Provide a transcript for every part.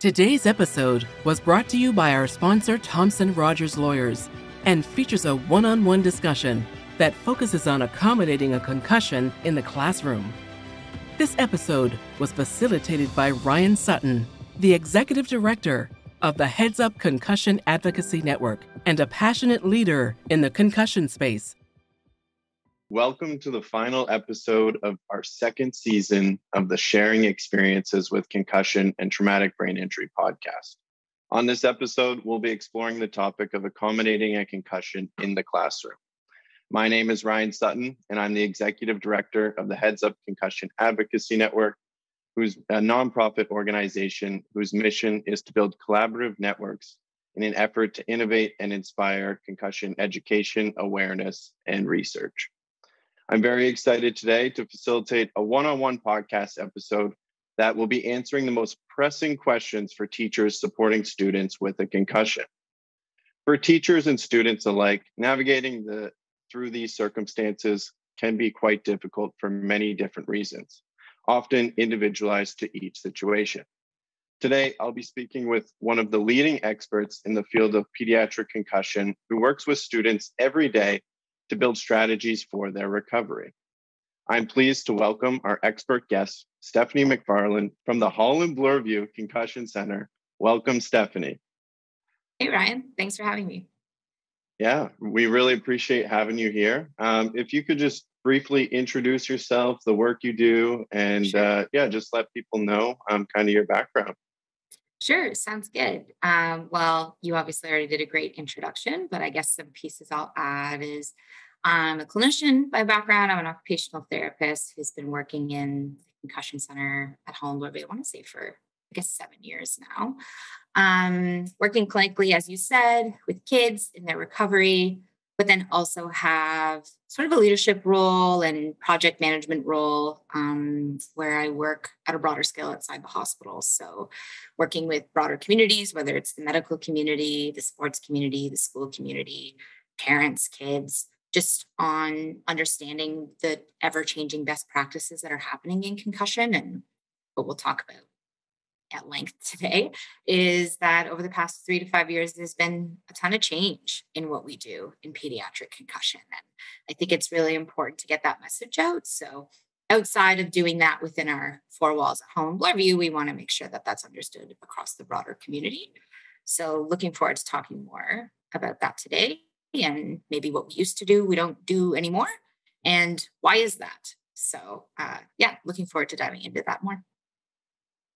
Today's episode was brought to you by our sponsor, Thompson Rogers Lawyers, and features a one on one discussion that focuses on accommodating a concussion in the classroom. This episode was facilitated by Ryan Sutton, the Executive Director of the Heads Up Concussion Advocacy Network and a passionate leader in the concussion space. Welcome to the final episode of our second season of the Sharing Experiences with Concussion and Traumatic Brain Injury podcast. On this episode, we'll be exploring the topic of accommodating a concussion in the classroom. My name is Ryan Sutton, and I'm the executive director of the Heads Up Concussion Advocacy Network, who's a nonprofit organization whose mission is to build collaborative networks in an effort to innovate and inspire concussion education, awareness, and research. I'm very excited today to facilitate a one on one podcast episode that will be answering the most pressing questions for teachers supporting students with a concussion. For teachers and students alike, navigating the, through these circumstances can be quite difficult for many different reasons, often individualized to each situation. Today, I'll be speaking with one of the leading experts in the field of pediatric concussion who works with students every day to build strategies for their recovery. I'm pleased to welcome our expert guest, Stephanie McFarland from the Holland Bloorview Concussion Center. Welcome, Stephanie. Hey, Ryan. Thanks for having me. Yeah, we really appreciate having you here. Um, if you could just briefly introduce yourself, the work you do, and sure. uh, yeah, just let people know um, kind of your background. Sure, sounds good. Um, well, you obviously already did a great introduction, but I guess some pieces I'll add is I'm a clinician by background. I'm an occupational therapist who's been working in the concussion center at Holland I want to say for I guess seven years now. Um, working clinically, as you said, with kids in their recovery, but then also have sort of a leadership role and project management role um, where I work at a broader scale outside the hospital. So, working with broader communities, whether it's the medical community, the sports community, the school community, parents, kids, just on understanding the ever changing best practices that are happening in concussion and what we'll talk about at length today is that over the past three to five years, there's been a ton of change in what we do in pediatric concussion. And I think it's really important to get that message out. So, outside of doing that within our four walls at Holland Bloorview, we want to make sure that that's understood across the broader community. So, looking forward to talking more about that today and maybe what we used to do, we don't do anymore. And why is that? So, uh, yeah, looking forward to diving into that more.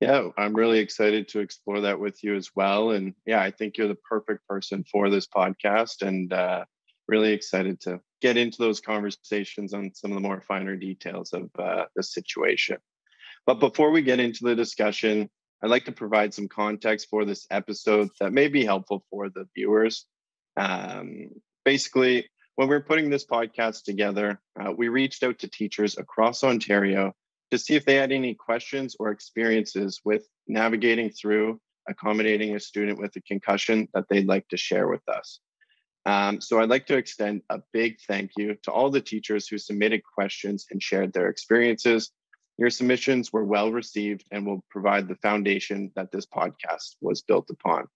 Yeah, I'm really excited to explore that with you as well. And yeah, I think you're the perfect person for this podcast and uh, really excited to get into those conversations on some of the more finer details of uh, the situation. But before we get into the discussion, I'd like to provide some context for this episode that may be helpful for the viewers. Um, basically, when we are putting this podcast together, uh, we reached out to teachers across Ontario to see if they had any questions or experiences with navigating through accommodating a student with a concussion that they'd like to share with us. Um, so I'd like to extend a big thank you to all the teachers who submitted questions and shared their experiences. Your submissions were well received and will provide the foundation that this podcast was built upon.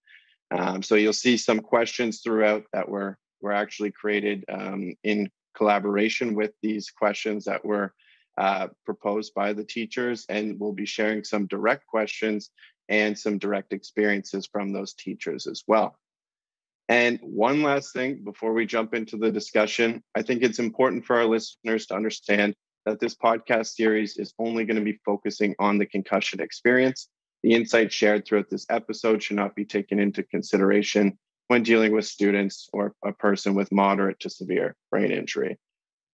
Um, so you'll see some questions throughout that were were actually created um, in collaboration with these questions that were uh, proposed by the teachers, and we'll be sharing some direct questions and some direct experiences from those teachers as well. And one last thing before we jump into the discussion, I think it's important for our listeners to understand that this podcast series is only going to be focusing on the concussion experience the insights shared throughout this episode should not be taken into consideration when dealing with students or a person with moderate to severe brain injury.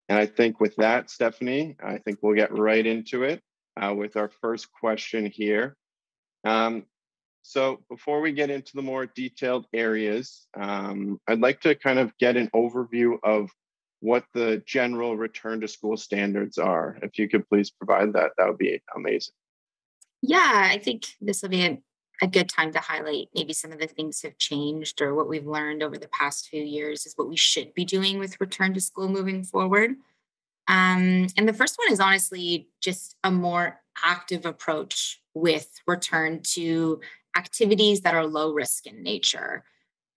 And I think with that, Stephanie, I think we'll get right into it uh, with our first question here. Um, so before we get into the more detailed areas, um, I'd like to kind of get an overview of what the general return to school standards are. If you could please provide that, that would be amazing. Yeah, I think this will be a, a good time to highlight maybe some of the things have changed or what we've learned over the past few years is what we should be doing with return to school moving forward. Um, and the first one is honestly just a more active approach with return to activities that are low risk in nature.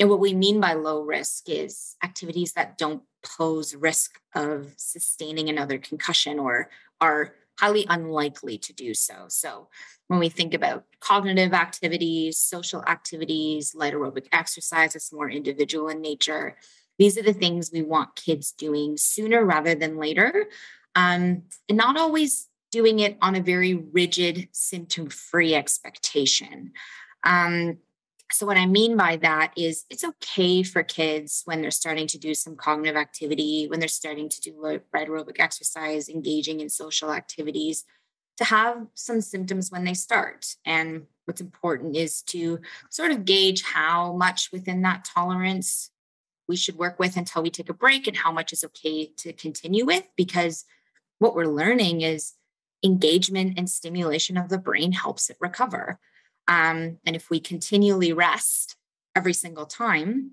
And what we mean by low risk is activities that don't pose risk of sustaining another concussion or are highly unlikely to do so. So, when we think about cognitive activities, social activities, light aerobic exercise, it's more individual in nature. These are the things we want kids doing sooner rather than later, um, and not always doing it on a very rigid, symptom free expectation. Um, so, what I mean by that is it's okay for kids when they're starting to do some cognitive activity, when they're starting to do light aerobic exercise, engaging in social activities, to have some symptoms when they start. And what's important is to sort of gauge how much within that tolerance we should work with until we take a break and how much is okay to continue with. Because what we're learning is engagement and stimulation of the brain helps it recover. Um, and if we continually rest every single time,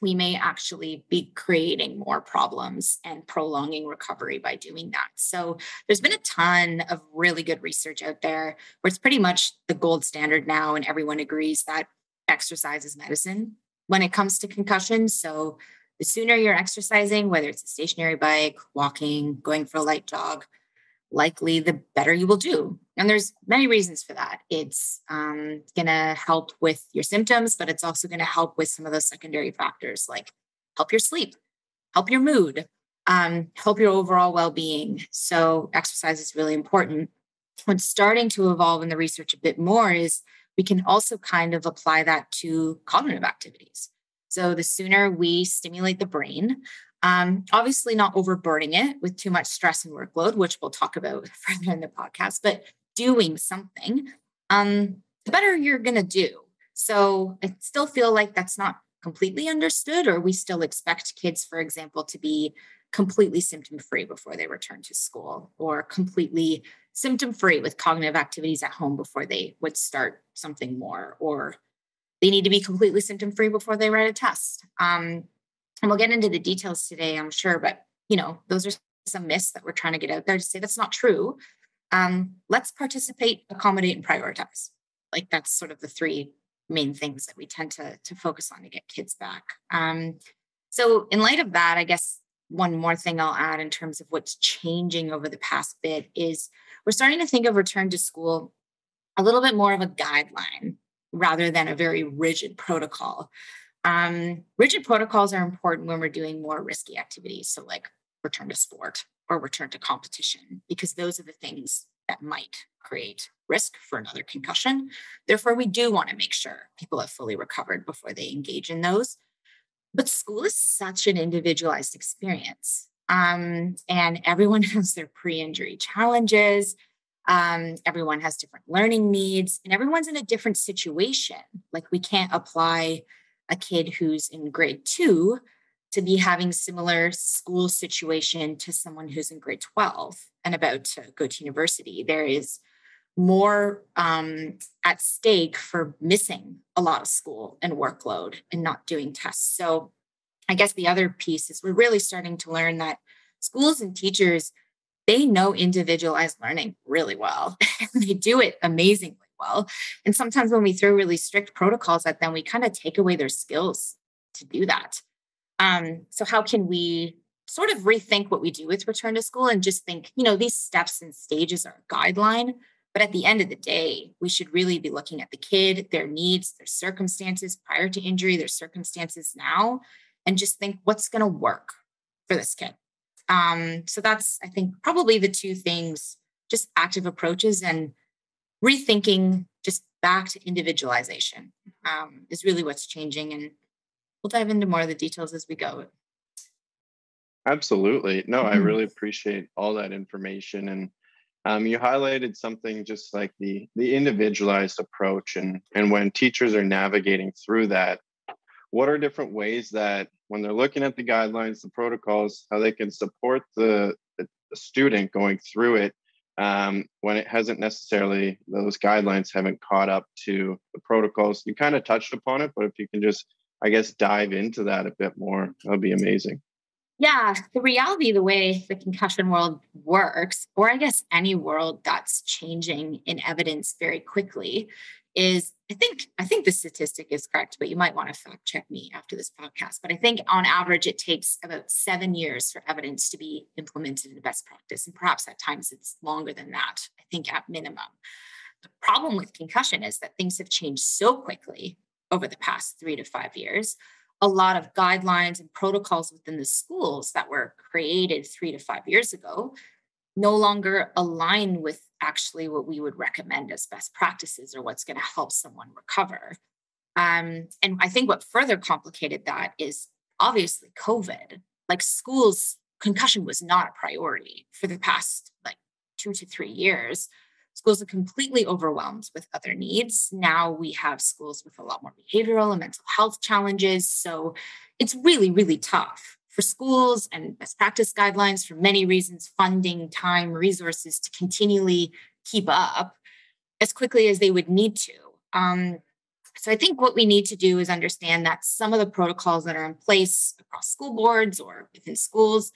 we may actually be creating more problems and prolonging recovery by doing that. So, there's been a ton of really good research out there where it's pretty much the gold standard now, and everyone agrees that exercise is medicine when it comes to concussions. So, the sooner you're exercising, whether it's a stationary bike, walking, going for a light jog, likely the better you will do. And there's many reasons for that. It's um, going to help with your symptoms, but it's also going to help with some of those secondary factors like help your sleep, help your mood, um, help your overall well being. So, exercise is really important. What's starting to evolve in the research a bit more is we can also kind of apply that to cognitive activities. So, the sooner we stimulate the brain, um, obviously, not overburdening it with too much stress and workload, which we'll talk about further in the podcast, but doing something, um, the better you're going to do. So I still feel like that's not completely understood, or we still expect kids, for example, to be completely symptom free before they return to school, or completely symptom free with cognitive activities at home before they would start something more, or they need to be completely symptom free before they write a test. Um, and we'll get into the details today, I'm sure, but you know, those are some myths that we're trying to get out there to say that's not true. Um, let's participate, accommodate, and prioritize. Like that's sort of the three main things that we tend to, to focus on to get kids back. Um, so, in light of that, I guess one more thing I'll add in terms of what's changing over the past bit is we're starting to think of return to school a little bit more of a guideline rather than a very rigid protocol. Um, rigid protocols are important when we're doing more risky activities. So, like return to sport or return to competition, because those are the things that might create risk for another concussion. Therefore, we do want to make sure people have fully recovered before they engage in those. But school is such an individualized experience. Um, and everyone has their pre injury challenges. Um, everyone has different learning needs, and everyone's in a different situation. Like, we can't apply a kid who's in grade two to be having similar school situation to someone who's in grade 12 and about to go to university there is more um, at stake for missing a lot of school and workload and not doing tests so i guess the other piece is we're really starting to learn that schools and teachers they know individualized learning really well they do it amazingly well. And sometimes when we throw really strict protocols at them, we kind of take away their skills to do that. Um, so, how can we sort of rethink what we do with return to school and just think, you know, these steps and stages are a guideline. But at the end of the day, we should really be looking at the kid, their needs, their circumstances prior to injury, their circumstances now, and just think what's going to work for this kid. Um, so that's, I think, probably the two things just active approaches and rethinking just back to individualization um, is really what's changing. And we'll dive into more of the details as we go. Absolutely. No, mm-hmm. I really appreciate all that information. And um, you highlighted something just like the the individualized approach and and when teachers are navigating through that what are different ways that when they're looking at the guidelines the protocols how they can support the, the student going through it um, when it hasn't necessarily those guidelines haven't caught up to the protocols. You kind of touched upon it, but if you can just, I guess, dive into that a bit more, that would be amazing. Yeah, the reality, the way the concussion world works, or I guess any world that's changing in evidence very quickly, is I think I think the statistic is correct, but you might want to fact check me after this podcast. But I think on average it takes about seven years for evidence to be implemented in best practice, and perhaps at times it's longer than that. I think at minimum. The problem with concussion is that things have changed so quickly over the past three to five years a lot of guidelines and protocols within the schools that were created three to five years ago no longer align with actually what we would recommend as best practices or what's going to help someone recover. Um, and I think what further complicated that is obviously COVID. Like schools, concussion was not a priority for the past like two to three years. Schools are completely overwhelmed with other needs. Now we have schools with a lot more behavioral and mental health challenges. So it's really, really tough for schools and best practice guidelines for many reasons funding, time, resources to continually keep up as quickly as they would need to. Um, so I think what we need to do is understand that some of the protocols that are in place across school boards or within schools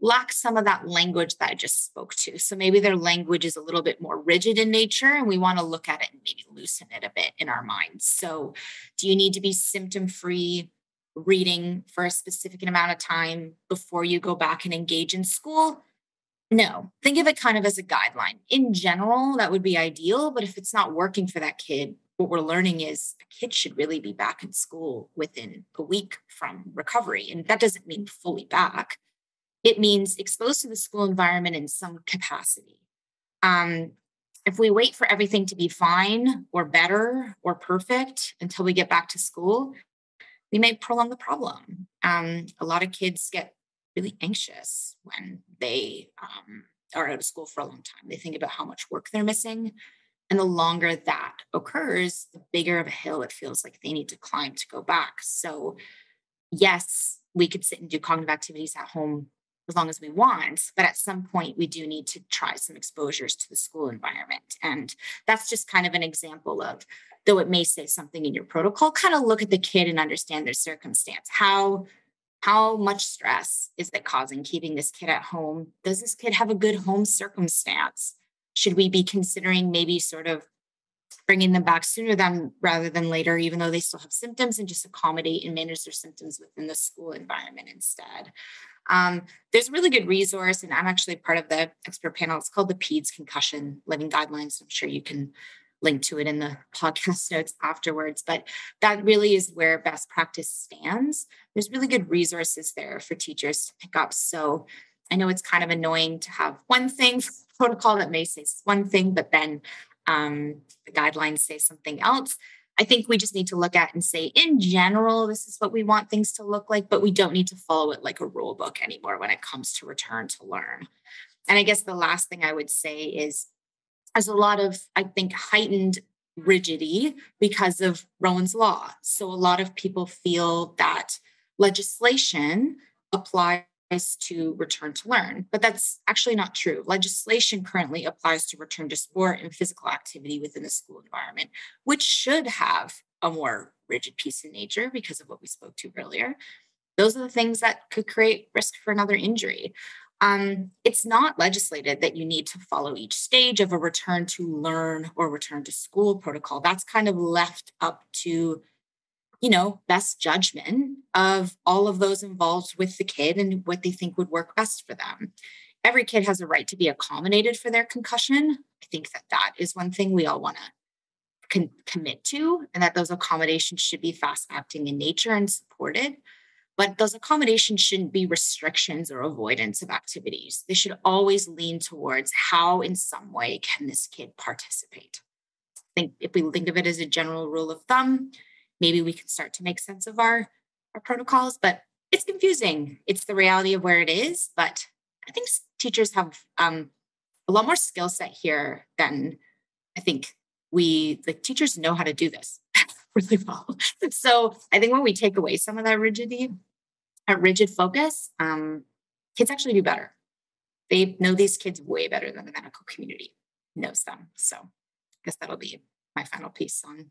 lack some of that language that I just spoke to. So maybe their language is a little bit more rigid in nature, and we want to look at it and maybe loosen it a bit in our minds. So, do you need to be symptom free reading for a specific amount of time before you go back and engage in school? No, think of it kind of as a guideline. In general, that would be ideal, but if it's not working for that kid, what we're learning is a kid should really be back in school within a week from recovery. And that doesn't mean fully back it means exposed to the school environment in some capacity. Um, if we wait for everything to be fine or better or perfect until we get back to school, we may prolong the problem. Um, a lot of kids get really anxious when they um, are out of school for a long time. They think about how much work they're missing. And the longer that occurs, the bigger of a hill it feels like they need to climb to go back. So, yes, we could sit and do cognitive activities at home as long as we want. But at some point, we do need to try some exposures to the school environment. And that's just kind of an example of, though it may say something in your protocol, kind of look at the kid and understand their circumstance. How how much stress is it causing keeping this kid at home? Does this kid have a good home circumstance? Should we be considering maybe sort of bringing them back sooner than rather than later, even though they still have symptoms, and just accommodate and manage their symptoms within the school environment instead? Um, there's a really good resource, and I'm actually part of the expert panel. It's called the PEDS Concussion Living Guidelines. I'm sure you can link to it in the podcast notes afterwards. But that really is where best practice stands. There's really good resources there for teachers to pick up. So I know it's kind of annoying to have one thing protocol that may say one thing, but then um, the guidelines say something else. I think we just need to look at and say, in general, this is what we want things to look like, but we don't need to follow it like a rule book anymore when it comes to return to learn. And I guess the last thing I would say is there's a lot of, I think, heightened rigidity because of Rowan's Law. So a lot of people feel that legislation applies to return to learn, but that's actually not true. Legislation currently applies to return to sport and physical activity within the school environment, which should have a more rigid piece in nature because of what we spoke to earlier. Those are the things that could create risk for another injury. Um, it's not legislated that you need to follow each stage of a return to learn or return to school protocol. That's kind of left up to you know, best judgment of all of those involved with the kid and what they think would work best for them. Every kid has a right to be accommodated for their concussion. I think that that is one thing we all want to con- commit to, and that those accommodations should be fast acting in nature and supported. But those accommodations shouldn't be restrictions or avoidance of activities. They should always lean towards how, in some way, can this kid participate? I think if we think of it as a general rule of thumb, maybe we can start to make sense of our our protocols but it's confusing. It's the reality of where it is but i think teachers have um, a lot more skill set here than i think we the teachers know how to do this really well. So i think when we take away some of that rigidity a rigid focus um, kids actually do better. They know these kids way better than the medical community knows them. So i guess that'll be my final piece on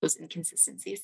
those inconsistencies.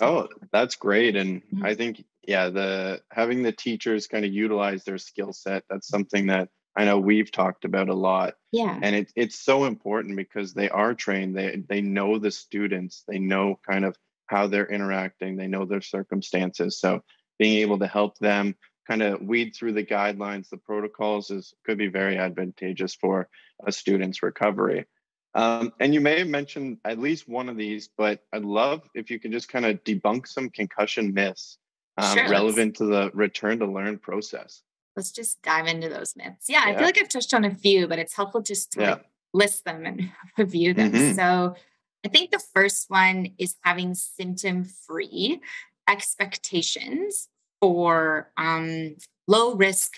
oh, that's great. And mm-hmm. I think, yeah, the having the teachers kind of utilize their skill set, that's something that I know we've talked about a lot. Yeah. And it, it's so important because they are trained. They they know the students. They know kind of how they're interacting. They know their circumstances. So being able to help them kind of weed through the guidelines, the protocols is could be very advantageous for a student's recovery. Um, and you may have mentioned at least one of these, but I'd love if you can just kind of debunk some concussion myths um, sure, relevant to the return to learn process. Let's just dive into those myths. Yeah, yeah. I feel like I've touched on a few, but it's helpful just to yeah. like list them and review them. Mm-hmm. So I think the first one is having symptom free expectations for um, low risk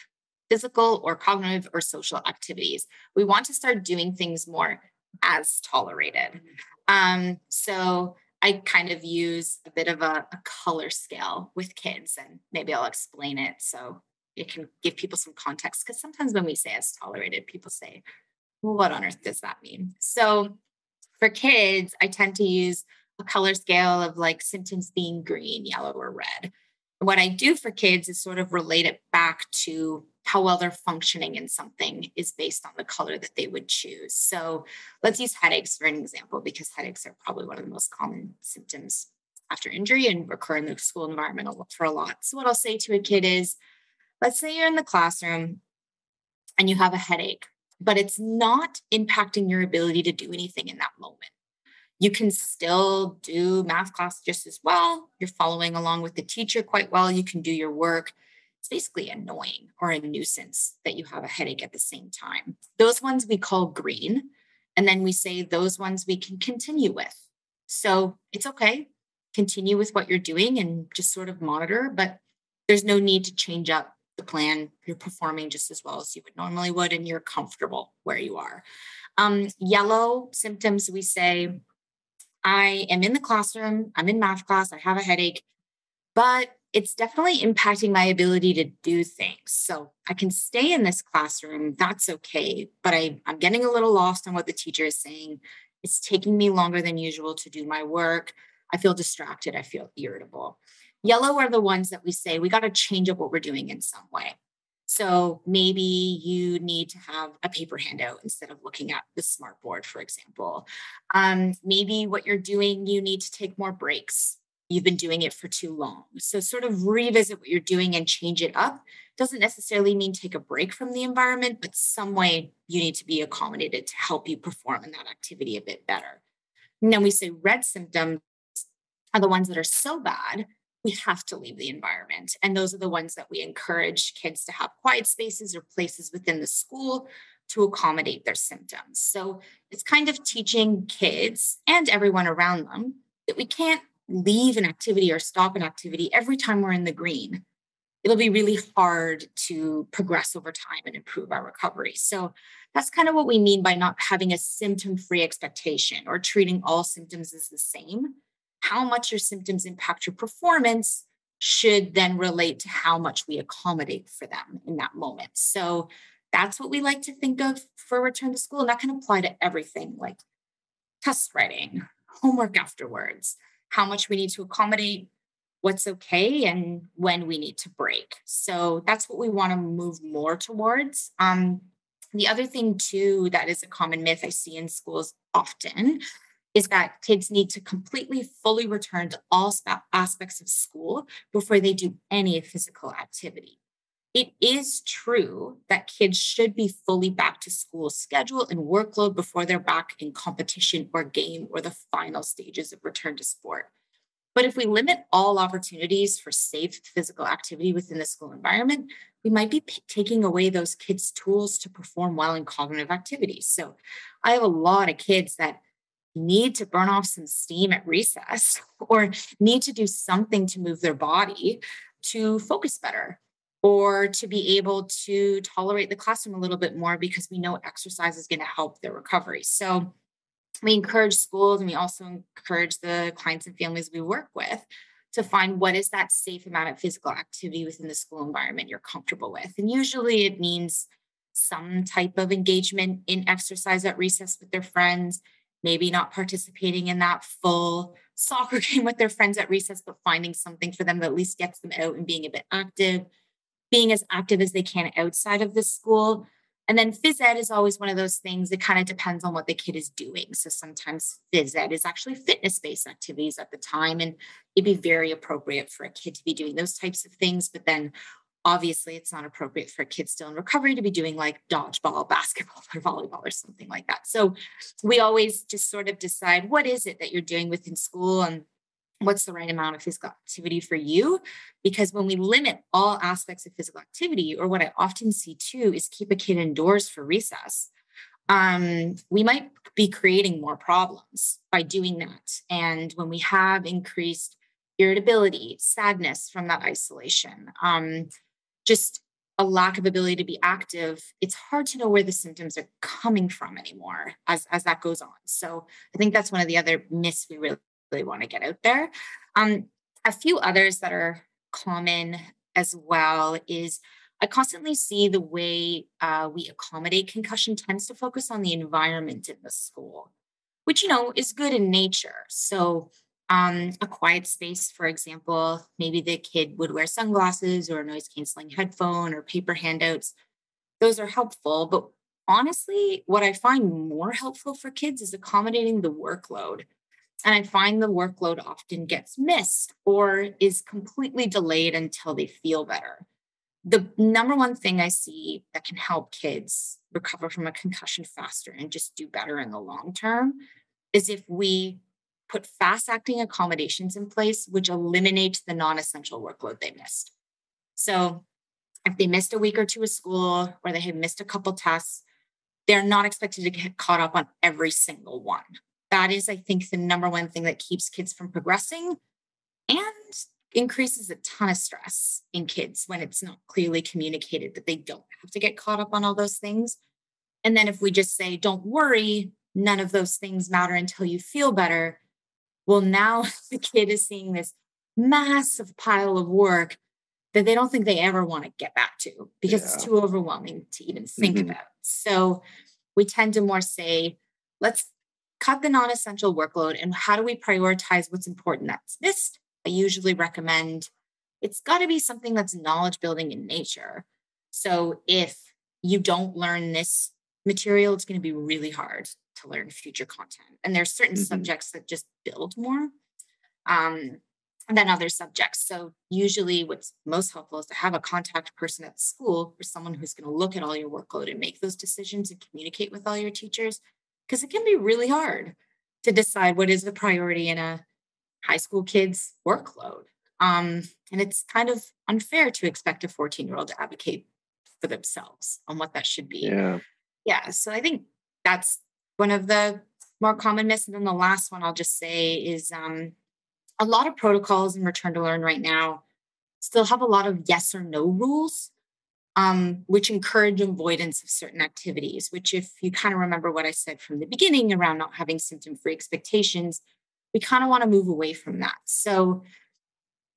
physical or cognitive or social activities. We want to start doing things more as tolerated. Um, so I kind of use a bit of a, a color scale with kids, and maybe I'll explain it so it can give people some context. Because sometimes when we say as tolerated, people say, well, what on earth does that mean? So for kids, I tend to use a color scale of like symptoms being green, yellow, or red. what I do for kids is sort of relate it back to how well they're functioning in something is based on the color that they would choose. So let's use headaches for an example, because headaches are probably one of the most common symptoms after injury and occur in the school environment for a lot. So what I'll say to a kid is, let's say you're in the classroom and you have a headache, but it's not impacting your ability to do anything in that moment. You can still do math class just as well. You're following along with the teacher quite well. You can do your work it's basically annoying or a nuisance that you have a headache at the same time. Those ones we call green. And then we say those ones we can continue with. So it's okay. Continue with what you're doing and just sort of monitor, but there's no need to change up the plan. You're performing just as well as you would normally would, and you're comfortable where you are. Um, yellow symptoms, we say, I am in the classroom, I'm in math class, I have a headache, but it's definitely impacting my ability to do things. So I can stay in this classroom, that's okay, but I, I'm getting a little lost on what the teacher is saying. It's taking me longer than usual to do my work. I feel distracted, I feel irritable. Yellow are the ones that we say we got to change up what we're doing in some way. So maybe you need to have a paper handout instead of looking at the smart board, for example. Um, maybe what you're doing, you need to take more breaks you've been doing it for too long. So, sort of revisit what you're doing and change it up. Doesn't necessarily mean take a break from the environment, but some way you need to be accommodated to help you perform in that activity a bit better. And then we say red symptoms are the ones that are so bad, we have to leave the environment. And those are the ones that we encourage kids to have quiet spaces or places within the school to accommodate their symptoms. So it's kind of teaching kids and everyone around them that we can't leave an activity or stop an activity every time we're in the green, it'll be really hard to progress over time and improve our recovery. So that's kind of what we mean by not having a symptom free expectation or treating all symptoms as the same. How much your symptoms impact your performance should then relate to how much we accommodate for them in that moment. So that's what we like to think of for return to school. And that can apply to everything like test writing, homework afterwards, how much we need to accommodate, what's okay, and when we need to break. So that's what we want to move more towards. Um, the other thing, too, that is a common myth I see in schools often is that kids need to completely fully return to all aspects of school before they do any physical activity. It is true that kids should be fully back to school schedule and workload before they're back in competition or game or the final stages of return to sport. But if we limit all opportunities for safe physical activity within the school environment, we might be p- taking away those kids' tools to perform well in cognitive activities. So I have a lot of kids that need to burn off some steam at recess or need to do something to move their body to focus better or to be able to tolerate the classroom a little bit more because we know exercise is going to help their recovery. So we encourage schools and we also encourage the clients and families we work with to find what is that safe amount of physical activity within the school environment you're comfortable with. And usually it means some type of engagement in exercise at recess with their friends, maybe not participating in that full soccer game with their friends at recess, but finding something for them that at least gets them out and being a bit active, being as active as they can outside of the school. And then phys ed is always one of those things. that kind of depends on what the kid is doing. So sometimes phys ed is actually fitness based activities at the time, and it'd be very appropriate for a kid to be doing those types of things. But then obviously, it's not appropriate for a kid still in recovery to be doing like dodgeball, basketball, or volleyball, or something like that. So we always just sort of decide what is it that you're doing within school and what's the right amount of physical activity for you? Because when we limit all aspects of physical activity or what i often see too is keep a kid indoors for recess um, we might be creating more problems by doing that. And when we have increased irritability sadness from that isolation um, just a lack of ability to be active it's hard to know where the symptoms are coming from anymore as as that goes on. So i think that's one of the other myths we really really want to get out there. Um, a few others that are common as well is I constantly see the way uh, we accommodate concussion tends to focus on the environment in the school, which, you know, is good in nature. So, um, a quiet space, for example, maybe the kid would wear sunglasses or a noise canceling headphone or paper handouts. Those are helpful. But honestly, what I find more helpful for kids is accommodating the workload. And I find the workload often gets missed or is completely delayed until they feel better. The number one thing I see that can help kids recover from a concussion faster and just do better in the long term is if we put fast acting accommodations in place, which eliminates the non essential workload they missed. So if they missed a week or two of school or they have missed a couple tests, they're not expected to get caught up on every single one that is, I think, the number one thing that keeps kids from progressing and increases a ton of stress in kids when it's not clearly communicated that they don't have to get caught up on all those things. And then if we just say, don't worry, none of those things matter until you feel better. Well, now the kid is seeing this massive pile of work that they don't think they ever want to get back to because yeah. it's too overwhelming to even think mm-hmm. about. So we tend to more say, let's cut the non essential workload and how do we prioritize what's important that's missed? I usually recommend it's got to be something that's knowledge building in nature. So if you don't learn this material, it's going to be really hard to learn future content. And there's certain mm-hmm. subjects that just build more um, than other subjects. So usually what's most helpful is to have a contact person at school or someone who's going to look at all your workload and make those decisions and communicate with all your teachers because it can be really hard to decide what is the priority in a high school kid's workload. Um, and it's kind of unfair to expect a 14 year old to advocate for themselves on what that should be. Yeah. Yeah. So I think that's one of the more common myths. And then the last one I'll just say is um, a lot of protocols in return to learn right now still have a lot of yes or no rules um, which encourage avoidance of certain activities, which, if you kind of remember what I said from the beginning around not having symptom free expectations, we kind of want to move away from that. So,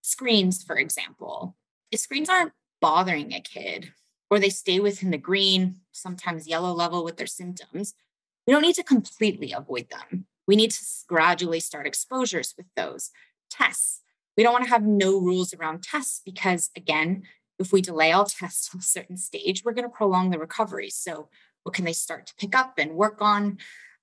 screens, for example, if screens aren't bothering a kid or they stay within the green, sometimes yellow level with their symptoms, we don't need to completely avoid them. We need to gradually start exposures with those tests. We don't want to have no rules around tests because, again, if we delay all tests to a certain stage, we're going to prolong the recovery. So, what can they start to pick up and work on?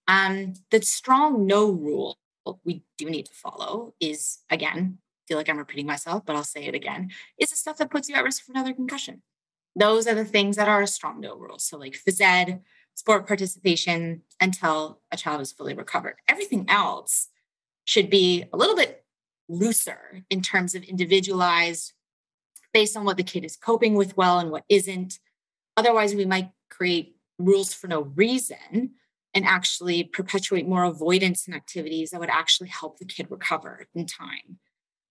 Um, the strong no rule we do need to follow is again, feel like I'm repeating myself, but I'll say it again, is the stuff that puts you at risk for another concussion. Those are the things that are a strong no rule. So, like phys ed, sport participation until a child is fully recovered. Everything else should be a little bit looser in terms of individualized based on what the kid is coping with well and what isn't. Otherwise, we might create rules for no reason and actually perpetuate more avoidance in activities that would actually help the kid recover in time.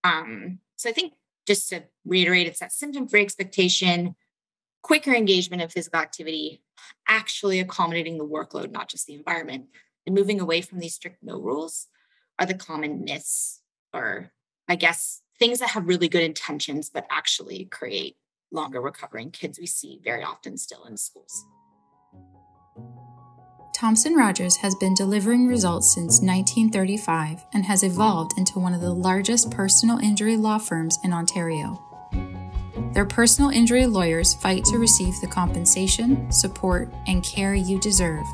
Um, so I think just to reiterate, it's that symptom free expectation, quicker engagement in physical activity, actually accommodating the workload, not just the environment, and moving away from these strict no rules are the common myths or I guess things that have really good intentions, but actually create longer recovering kids we see very often still in schools. Thompson Rogers has been delivering results since 1935 and has evolved into one of the largest personal injury law firms in Ontario. Their personal injury lawyers fight to receive the compensation, support, and care you deserve,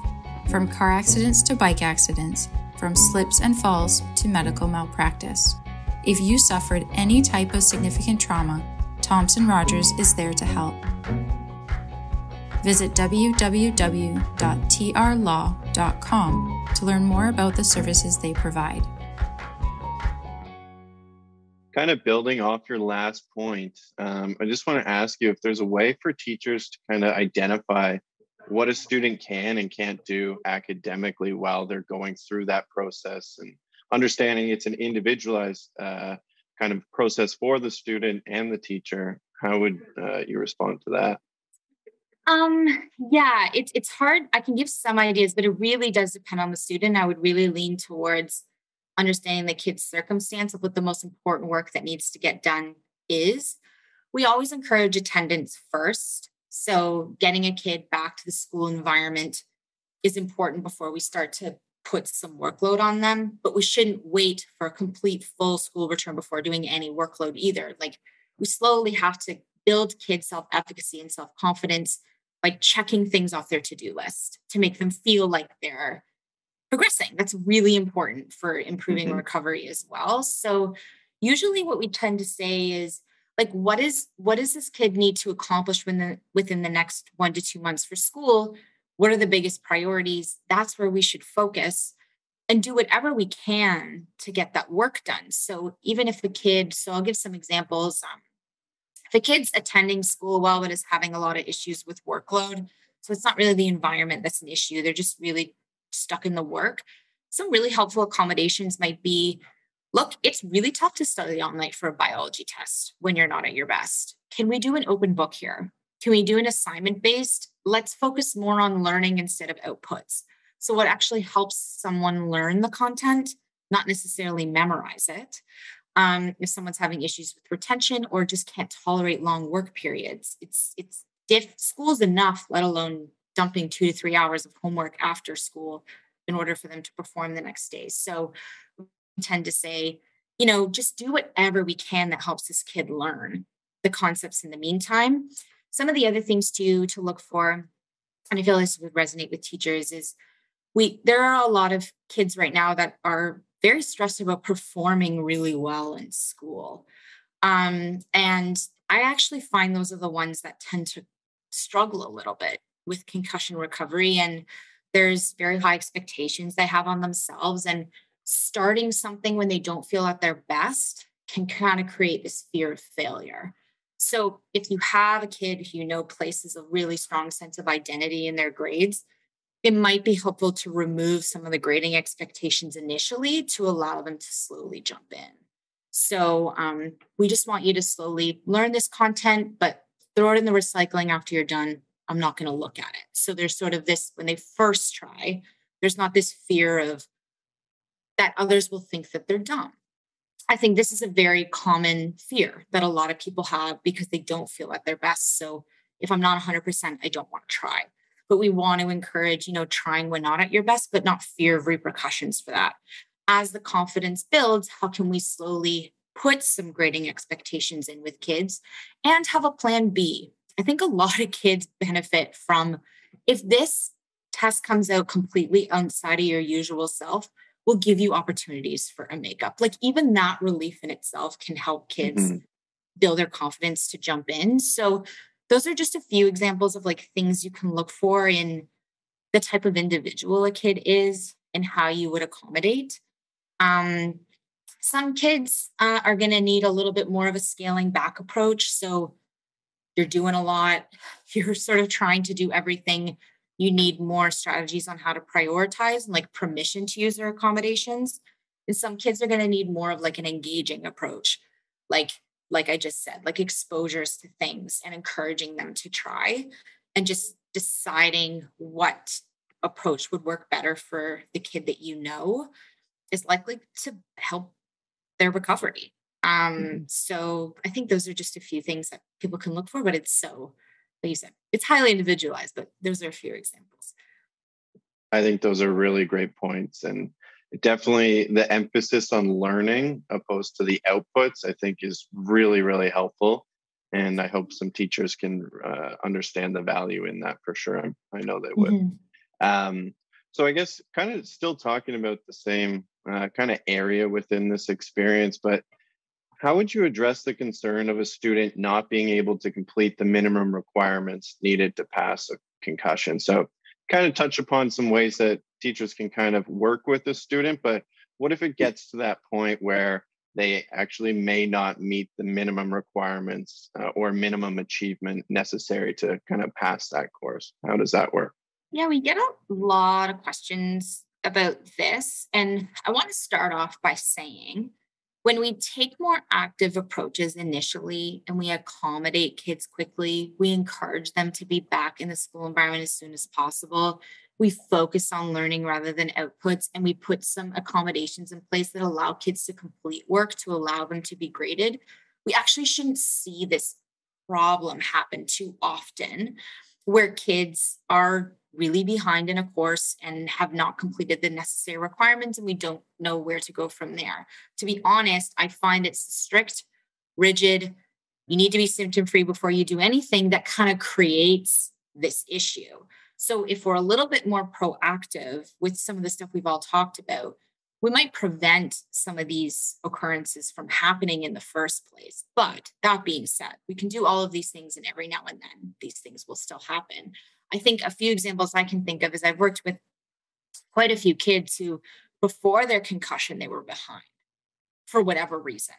from car accidents to bike accidents, from slips and falls to medical malpractice. If you suffered any type of significant trauma, Thompson Rogers is there to help. Visit www.trlaw.com to learn more about the services they provide. Kind of building off your last point, um, I just want to ask you if there's a way for teachers to kind of identify what a student can and can't do academically while they're going through that process and understanding it's an individualized uh, kind of process for the student and the teacher. How would uh, you respond to that? Um, yeah, it's it's hard. I can give some ideas, but it really does depend on the student. I would really lean towards understanding the kid's circumstance of what the most important work that needs to get done is. We always encourage attendance first. So getting a kid back to the school environment is important before we start to put some workload on them, but we shouldn't wait for a complete full school return before doing any workload either. Like we slowly have to build kids' self efficacy and self confidence by checking things off their to do list to make them feel like they're progressing. That's really important for improving mm-hmm. recovery as well. So, usually, what we tend to say is, like what is what does this kid need to accomplish within the, within the next one to two months for school what are the biggest priorities? That's where we should focus and do whatever we can to get that work done. So even if the kid so i'll give some examples um, kid's attending school well but is having a lot of issues with workload so it's not really the environment that's an issue they're just really stuck in the work. Some really helpful accommodations might be look it's really tough to study all night for a biology test when you're not at your best. Can we do an open book here? Can we do an assignment based let's focus more on learning instead of outputs. So, what actually helps someone learn the content, not necessarily memorize it. Um, if someone's having issues with retention or just can't tolerate long work periods, it's it's diff school's enough, let alone dumping two to three hours of homework after school in order for them to perform the next day. So, we tend to say, you know, just do whatever we can that helps this kid learn the concepts in the meantime some of the other things to to look for, and I feel this would resonate with teachers, is we there are a lot of kids right now that are very stressed about performing really well in school. Um, and I actually find those are the ones that tend to struggle a little bit with concussion recovery. And there's very high expectations they have on themselves. And starting something when they don't feel at their best can kind of create this fear of failure. So if you have a kid who you know places a really strong sense of identity in their grades, it might be helpful to remove some of the grading expectations initially to allow them to slowly jump in. So um, we just want you to slowly learn this content, but throw it in the recycling after you're done. I'm not going to look at it. So there's sort of this when they first try, there's not this fear of that others will think that they're dumb. I think this is a very common fear that a lot of people have because they don't feel at their best. So if I'm not 100%, I don't want to try. But we want to encourage, you know, trying when not at your best, but not fear of repercussions for that. As the confidence builds, how can we slowly put some grading expectations in with kids and have a plan B? I think a lot of kids benefit from if this test comes out completely outside of your usual self, will give you opportunities for a makeup. Like even that relief in itself can help kids mm-hmm. build their confidence to jump in. So those are just a few examples of like things you can look for in the type of individual a kid is and how you would accommodate. Um, some kids uh, are going to need a little bit more of a scaling back approach. So you're doing a lot, you're sort of trying to do everything you need more strategies on how to prioritize and like permission to use their accommodations. And some kids are going to need more of like an engaging approach, like like I just said, like exposures to things and encouraging them to try and just deciding what approach would work better for the kid that you know is likely to help their recovery. Um, mm-hmm. so I think those are just a few things that people can look for, but it's so like you said, it's highly individualized, but those are a few examples. I think those are really great points. And definitely the emphasis on learning opposed to the outputs, I think is really, really helpful. And I hope some teachers can uh, understand the value in that for sure. I, I know they would. Mm-hmm. Um, so I guess kind of still talking about the same uh, kind of area within this experience, but how would you address the concern of a student not being able to complete the minimum requirements needed to pass a concussion? So kind of touch upon some ways that teachers can kind of work with the student, but what if it gets to that point where they actually may not meet the minimum requirements uh, or minimum achievement necessary to kind of pass that course? How does that work? Yeah, we get a lot of questions about this. And I want to start off by saying when we take more active approaches initially and we accommodate kids quickly, we encourage them to be back in the school environment as soon as possible. We focus on learning rather than outputs, and we put some accommodations in place that allow kids to complete work to allow them to be graded. We actually shouldn't see this problem happen too often where kids are really behind in a course and have not completed the necessary requirements and we don't know where to go from there. To be honest, I find it's strict, rigid, you need to be symptom free before you do anything that kind of creates this issue. So if we're a little bit more proactive with some of the stuff we've all talked about, we might prevent some of these occurrences from happening in the first place. But that being said, we can do all of these things, and every now and then these things will still happen. I think a few examples I can think of is I've worked with quite a few kids who, before their concussion, they were behind for whatever reason.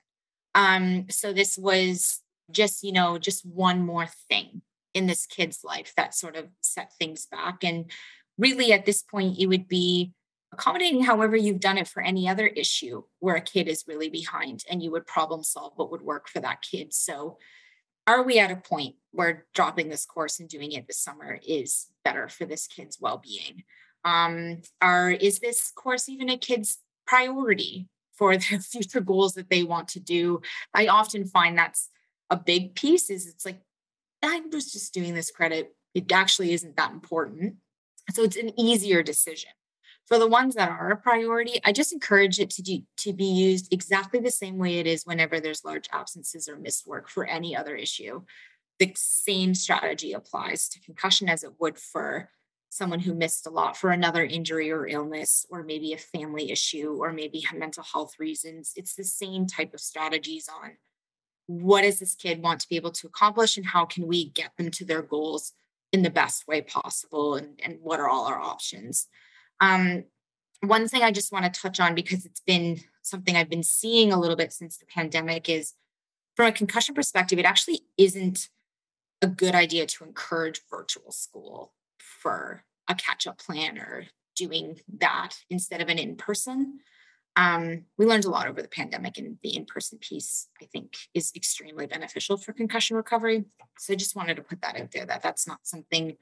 Um, so this was just, you know, just one more thing in this kid's life that sort of set things back. And really, at this point, it would be accommodating however you've done it for any other issue where a kid is really behind and you would problem solve what would work for that kid. So are we at a point where dropping this course and doing it this summer is better for this kid's well-being? Um are is this course even a kid's priority for their future goals that they want to do? I often find that's a big piece is it's like i was just doing this credit. It actually isn't that important. So it's an easier decision for the ones that are a priority, I just encourage it to, do, to be used exactly the same way it is whenever there's large absences or missed work for any other issue. The same strategy applies to concussion as it would for someone who missed a lot for another injury or illness, or maybe a family issue, or maybe mental health reasons. It's the same type of strategies on what does this kid want to be able to accomplish and how can we get them to their goals in the best way possible and, and what are all our options um, one thing I just want to touch on because it's been something I've been seeing a little bit since the pandemic is from a concussion perspective, it actually isn't a good idea to encourage virtual school for a catch up plan or doing that instead of an in person. Um, we learned a lot over the pandemic, and the in person piece, I think, is extremely beneficial for concussion recovery. So I just wanted to put that out there that that's not something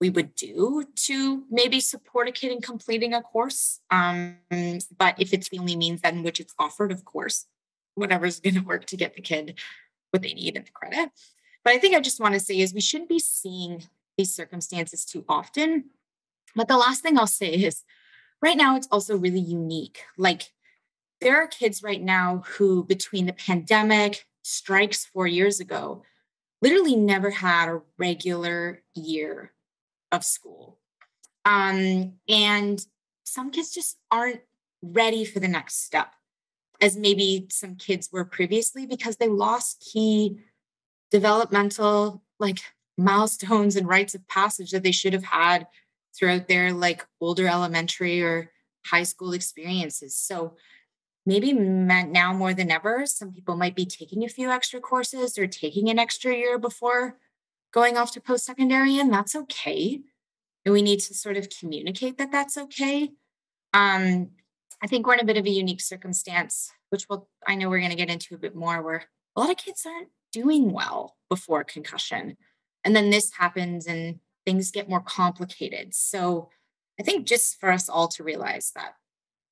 we would do to maybe support a kid in completing a course. Um, but if it's the only means in which it's offered, of course, whatever's going to work to get the kid what they need in the credit. But I think I just want to say is we shouldn't be seeing these circumstances too often. But the last thing I'll say is right now it's also really unique. Like there are kids right now who, between the pandemic, strikes four years ago, literally never had a regular year of school. Um, and some kids just aren't ready for the next step, as maybe some kids were previously because they lost key developmental like milestones and rites of passage that they should have had throughout their like older elementary or high school experiences. So maybe now more than ever, some people might be taking a few extra courses or taking an extra year before going off to post secondary, and that's okay. And we need to sort of communicate that that's okay. Um, I think we're in a bit of a unique circumstance, which we'll, I know we're going to get into a bit more, where a lot of kids aren't doing well before concussion. And then this happens and things get more complicated. So I think just for us all to realize that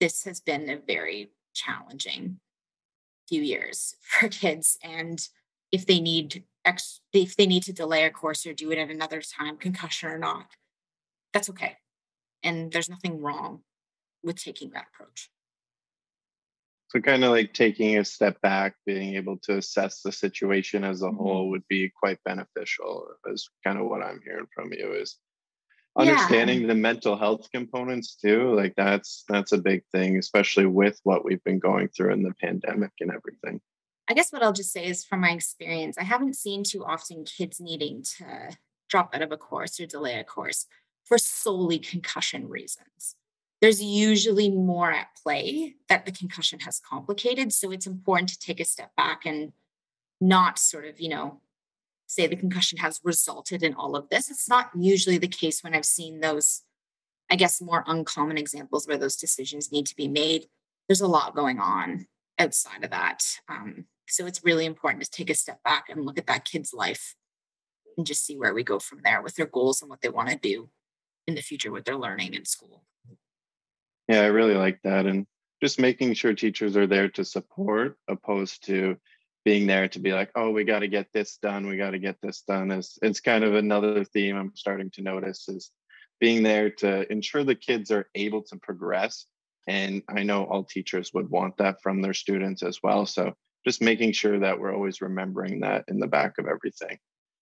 this has been a very challenging few years for kids. And if they need ex- if they need to delay a course or do it at another time, concussion or not, that's okay. and there's nothing wrong with taking that approach. So, kind of like taking a step back, being able to assess the situation as a mm-hmm. whole would be quite beneficial, is kind of what I'm hearing from you is understanding yeah. the mental health components too like that's that's a big thing especially with what we've been going through in the pandemic and everything i guess what i'll just say is from my experience i haven't seen too often kids needing to drop out of a course or delay a course for solely concussion reasons there's usually more at play that the concussion has complicated so it's important to take a step back and not sort of you know say the concussion has resulted in all of this. It's not usually the case when I've seen those, I guess, more uncommon examples where those decisions need to be made. There's a lot going on outside of that. Um, so it's really important to take a step back and look at that kid's life and just see where we go from there with their goals and what they want to do in the future with their learning in school. Yeah, I really like that. And just making sure teachers are there to support opposed to being there to be like, oh, we got to get this done, we got to get this done is it's kind of another theme I'm starting to notice is being there to ensure the kids are able to progress. And I know all teachers would want that from their students as well. So just making sure that we're always remembering that in the back of everything.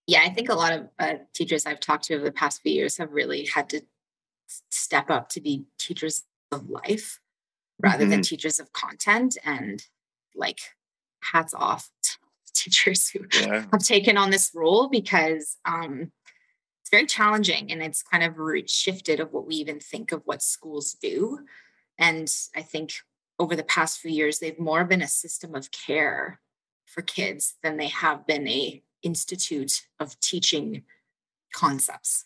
Yeah, I think a lot of uh, teachers I've talked to over the past few years have really had to step up to be teachers of life rather mm-hmm. than teachers of content and like hats off to teachers who yeah. have taken on this role because um, it's very challenging and it's kind of root shifted of what we even think of what schools do. And I think over the past few years, they've more been a system of care for kids than they have been a institute of teaching concepts.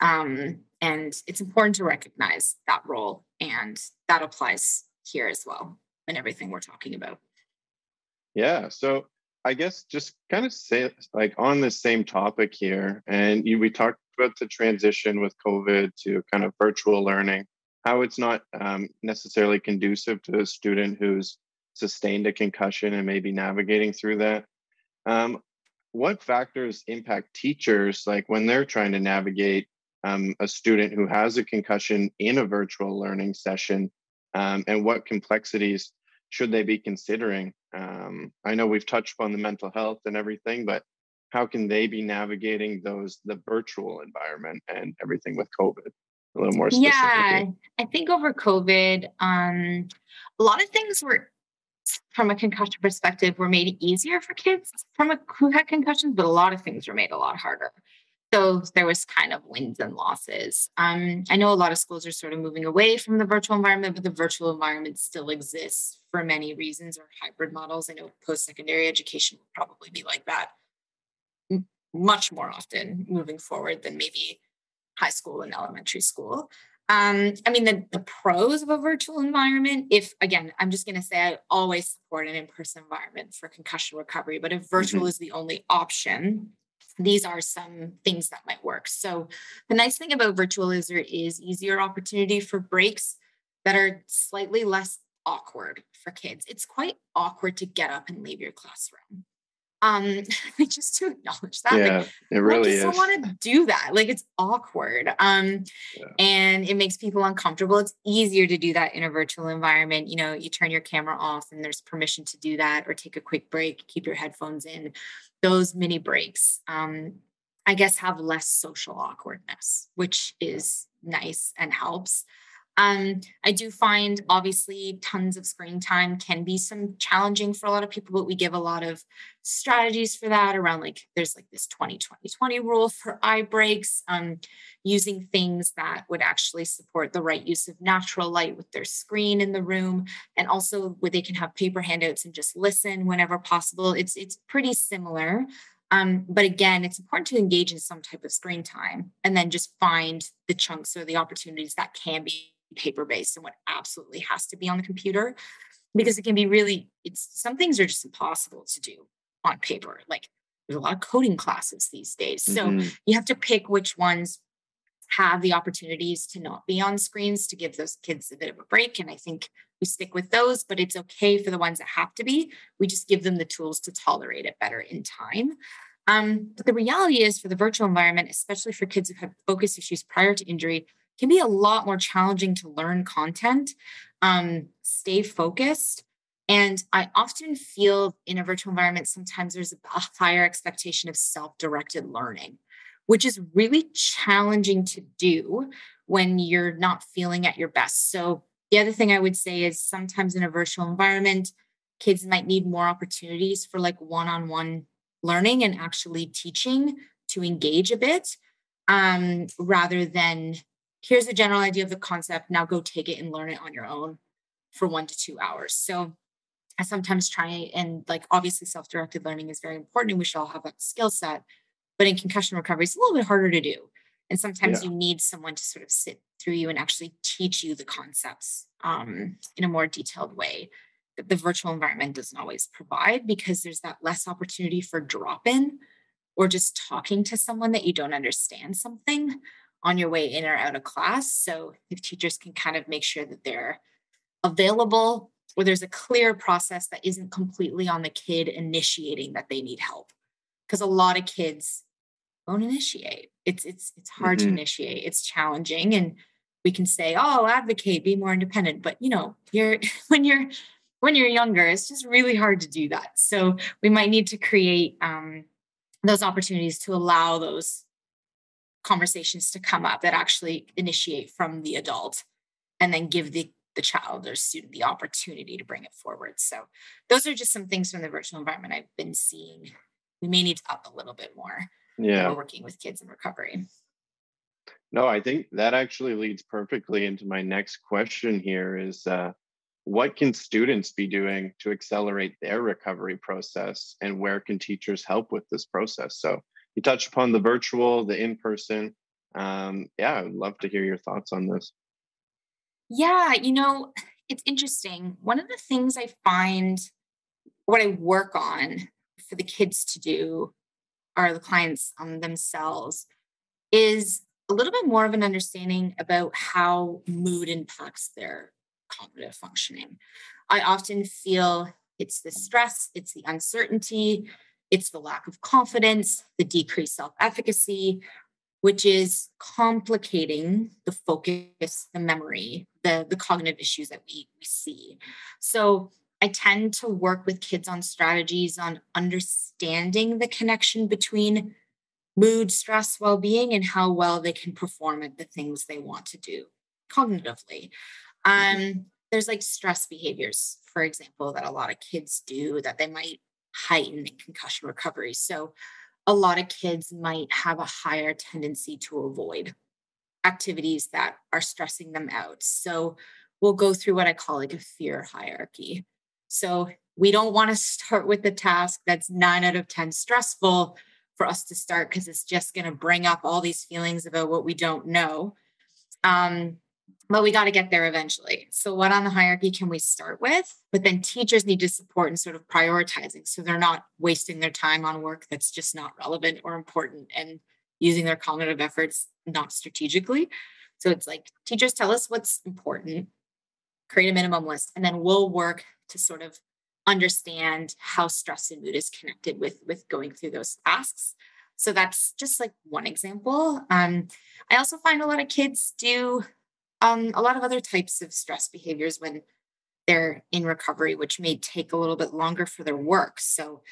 Um, and it's important to recognize that role, and that applies here as well in everything we're talking about. Yeah. So I guess just kind of say like on the same topic here, and you, we talked about the transition with COVID to kind of virtual learning, how it's not um, necessarily conducive to a student who's sustained a concussion and maybe navigating through that. Um, what factors impact teachers like when they're trying to navigate um, a student who has a concussion in a virtual learning session um, and what complexities should they be considering? Um, I know we've touched on the mental health and everything, but how can they be navigating those the virtual environment and everything with COVID? A little more Yeah, I think over COVID, um, a lot of things were from a concussion perspective were made easier for kids from a, who had concussions, but a lot of things were made a lot harder. So there was kind of wins and losses. Um, I know a lot of schools are sort of moving away from the virtual environment, but the virtual environment still exists for many reasons or hybrid models. I know post-secondary education will probably be like that much more often moving forward than maybe high school and elementary school. Um, I mean, the, the pros of a virtual environment, if again, I'm just going to say I always support an in person environment for concussion recovery, but if virtual mm-hmm. is the only option, these are some things that might work. So the nice thing about virtual is there is easier opportunity for breaks that are slightly less awkward for kids. It's quite awkward to get up and leave your classroom. Um, just to acknowledge that. Yeah, like, it really is. I want to do that. Like it's awkward. Um, yeah. and it makes people uncomfortable. It's easier to do that in a virtual environment. You know, you turn your camera off and there's permission to do that, or take a quick break, keep your headphones in those mini breaks, um, I guess, have less social awkwardness, which is nice and helps. Um, I do find obviously tons of screen time can be some challenging for a lot of people, but we give a lot of strategies for that around like there's like this 20 20 20 rule for eye breaks, um, using things that would actually support the right use of natural light with their screen in the room, and also where they can have paper handouts and just listen whenever possible. It's it's pretty similar. Um, but again, it's important to engage in some type of screen time and then just find the chunks or the opportunities that can be paper based and what absolutely has to be on the computer because it can be really it's some things are just impossible to do on paper. Like there's a lot of coding classes these days. So mm-hmm. you have to pick which ones have the opportunities to not be on screens to give those kids a bit of a break. And i think we stick with those but it's okay for the ones that have to be. We just give them the tools to tolerate it better in time. Um, but the reality is for the virtual environment especially for kids who have focus issues prior to injury can be a lot more challenging to learn content, um, stay focused. And I often feel in a virtual environment, sometimes there's a higher expectation of self directed learning, which is really challenging to do when you're not feeling at your best. So, the other thing I would say is sometimes in a virtual environment, kids might need more opportunities for like one on one learning and actually teaching to engage a bit um, rather than here's the general idea of the concept. Now go take it and learn it on your own for one to two hours. So I sometimes try and like obviously self-directed learning is very important and we should all have that skill set. But in concussion recovery, it's a little bit harder to do. And sometimes yeah. you need someone to sort of sit through you and actually teach you the concepts um, in a more detailed way that the virtual environment doesn't always provide because there's that less opportunity for drop in or just talking to someone that you don't understand something on your way in or out of class. So if teachers can kind of make sure that they're available or there's a clear process that isn't completely on the kid initiating that they need help. Because a lot of kids won't initiate. It's it's it's hard mm-hmm. to initiate. It's challenging. And we can say, oh, advocate, be more independent. But you know, you're when you're when you're younger, it's just really hard to do that. So we might need to create um, those opportunities to allow those conversations to come up that actually initiate from the adult and then give the the child or student the opportunity to bring it forward. So those are just some things from the virtual environment I've been seeing. We may need to up a little bit more. Yeah. We're working with kids in recovery. No, I think that actually leads perfectly into my next question here is uh, what can students be doing to accelerate their recovery process and where can teachers help with this process? So you touched upon the virtual, the in-person. Um, yeah, I'd love to hear your thoughts on this. Yeah, you know, it's interesting. One of the things I find what I work on for the kids to do or the clients on themselves is a little bit more of an understanding about how mood impacts their cognitive functioning. I often feel it's the stress, it's the uncertainty, it's the lack of confidence, the decreased self efficacy, which is complicating the focus, the memory, the, the cognitive issues that we, we see. So I tend to work with kids on strategies on understanding the connection between mood, stress, well being, and how well they can perform at the things they want to do cognitively. Mm-hmm. Um, there's like stress behaviors, for example, that a lot of kids do that they might heighten in concussion recovery. So a lot of kids might have a higher tendency to avoid activities that are stressing them out. So we'll go through what I call like a fear hierarchy. So we don't want to start with the task that's nine out of 10 stressful for us to start because it's just going to bring up all these feelings about what we don't know. Um, but we got to get there eventually. So, what on the hierarchy can we start with? But then teachers need to support in sort of prioritizing so they're not wasting their time on work that's just not relevant or important and using their cognitive efforts not strategically. So, it's like teachers tell us what's important, create a minimum list, and then we'll work to sort of understand how stress and mood is connected with with going through those tasks. So that's just like one example. Um, I also find a lot of kids do um, a lot of other types of stress behaviors when they're in recovery, which may take a little bit longer for their work. So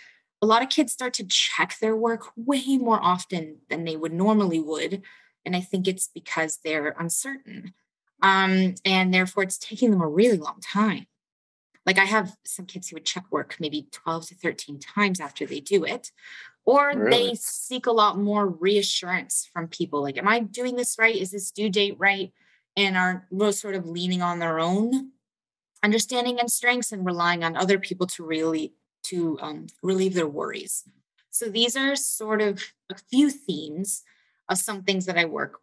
a lot of kids start to check their work way more often than they would normally would. And I think it's because they're uncertain. Um, and therefore it's taking them a really long time. Like I have some kids who would check work maybe 12 to 13 times after they do it, or really? they seek a lot more reassurance from people like, Am I doing this right? Is this due date right? And are most sort of leaning on their own understanding and strengths and relying on other people to really to um, relieve their worries. So these are sort of a few themes of some things that i work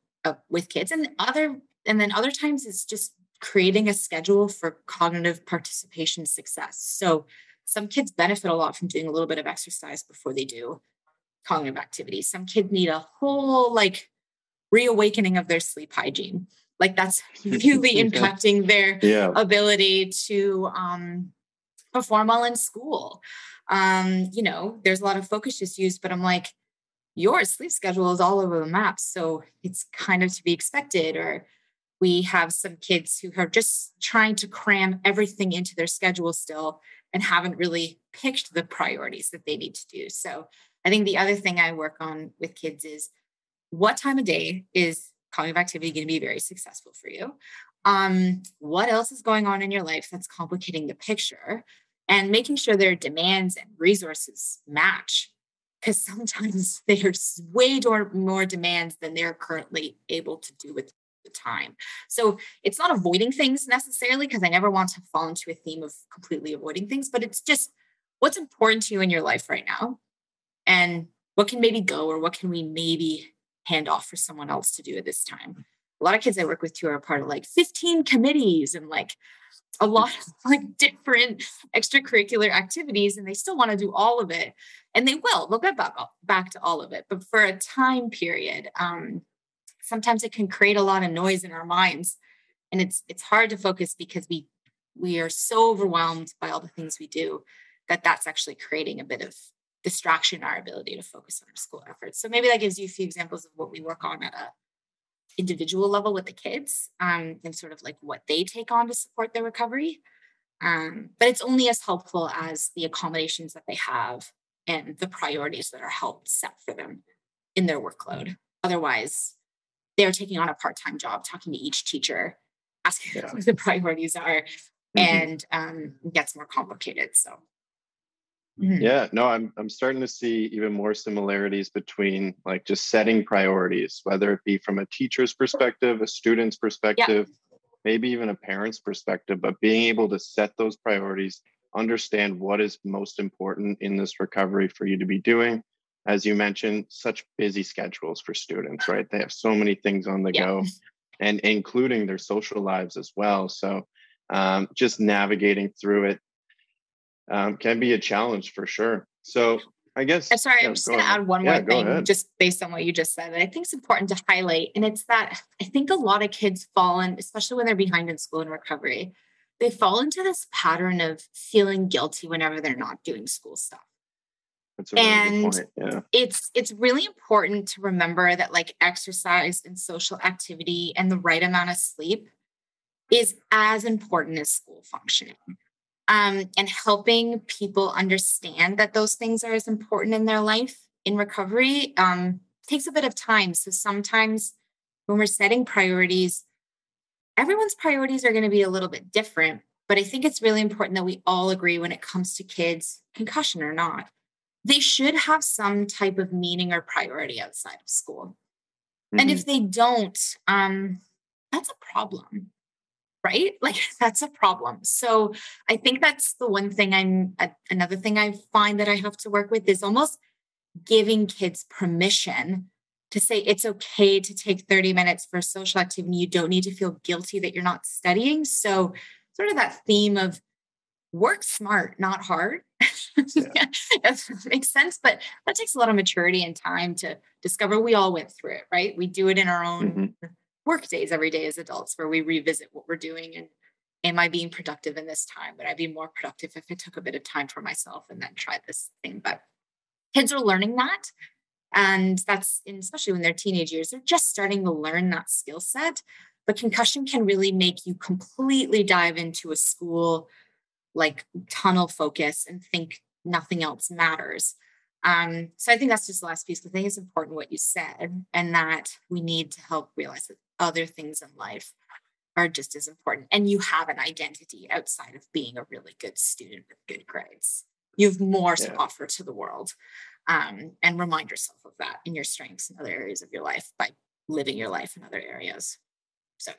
with kids. And other and then other times it's just creating a schedule for cognitive participation success. So some kids benefit a lot from doing a little bit of exercise before they do cognitive activities some kids need a whole like reawakening of their sleep hygiene like that's really impacting their yeah. ability to um, perform well in school um, you know there's a lot of focus issues but i'm like your sleep schedule is all over the map so it's kind of to be expected or We have some kids who are just trying to cram everything into their schedule still and haven't really picked the priorities that they need to do. So I think the other thing I work on with kids is what time of day is cognitive activity going to be very successful for you? Um, what else is going on in your life that's complicating the picture? And making sure their demands and resources match. Because sometimes there's way more demands than they're currently able to do with the time. So it's not avoiding things necessarily, because I never want to fall into a theme of completely avoiding things, but it's just what's important to you in your life right now and what can maybe go or what can we maybe hand off for someone else to do at this time. A lot of kids I work with too are part of like 15 committees and like a lot of like different extracurricular activities and they still want to do all of it and they will they'll get back, back to all of it but for a time period um, sometimes it can create a lot of noise in our minds and it's it's hard to focus because we we are so overwhelmed by all the things we do that that's actually creating a bit of distraction our ability to focus on our school efforts. So maybe that gives you a few examples of what we work on at a individual level with the kids um, and sort of like what they take on to support their recovery. Um, but it's only as helpful as the accommodations that they have and the priorities that are helped set for them in their workload. Otherwise, they're taking on a part-time job, talking to each teacher, asking yeah. what the priorities are, mm-hmm. and um, gets more complicated. So Mm-hmm. Yeah, no, I'm I'm starting to see even more similarities between like just setting priorities, whether it be from a teacher's perspective, a student's perspective, yeah. maybe even a parent's perspective, but being able to set those priorities, understand what is most important in this recovery for you to be doing. As you mentioned, such busy schedules for students, right? They have so many things on the yeah. go and including their social lives as well. So um, just navigating through it um, can be a challenge for sure. So I guess. I'm sorry, yeah, I'm just going to add one yeah, more thing, ahead. just based on what you just said. I think it's important to highlight, and it's that I think a lot of kids fall in, especially when they're behind in school and recovery, they fall into this pattern of feeling guilty whenever they're not doing school stuff. Really and yeah. it's it's really important to remember that like exercise and social activity and the right amount of sleep is as important as school functioning um, and helping people understand that those things are as important in their life in recovery um, takes a bit of time. So sometimes when we're setting priorities, everyone's priorities are going to be a little bit different. But I think it's really important that we all agree when it comes to kids, concussion or not, they should have some type of meaning or priority outside of school. Mm-hmm. And if mm-hmm. they don't, um, that's a problem right? Like that's a problem. So I think that's the one thing I'm, another thing I find that I have to work with is almost giving kids permission to say it's okay to take 30 minutes for social activity. You don't need to feel guilty that you're not studying. So, sort of that theme of work smart, not hard. Yeah. that makes sense. But that takes a lot of maturity and time to discover. We all went through it, right? We do it in our own mm-hmm work days every day as adults where we revisit what we're doing and am I being productive in this time? Would I be more productive if I took a bit of time for myself and then tried this thing? But kids are learning that. And that's especially when they're teenage years, they're just starting to learn that skill set. But concussion can really make you completely dive into a school like tunnel focus and think nothing else matters. Um, so I think that's just the last piece. I think it's important what you said, and that we need to help realize that other things in life are just as important. And you have an identity outside of being a really good student with good grades. You have more yeah. to offer to the world. Um, and remind yourself of that in your strengths in other areas of your life by living your life in other areas. So,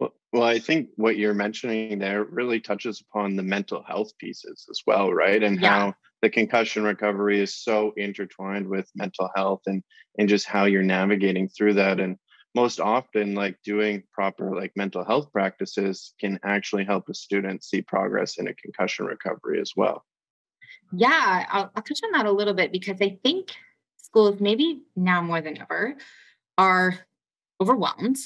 well, well, I think what you're mentioning there really touches upon the mental health pieces as well, right? And yeah. how the concussion recovery is so intertwined with mental health and and just how you're navigating through that. And most often like doing proper like mental health practices can actually help a student see progress in a concussion recovery as well yeah I'll, I'll, touch on that a little bit because i think schools maybe now more than ever are overwhelmed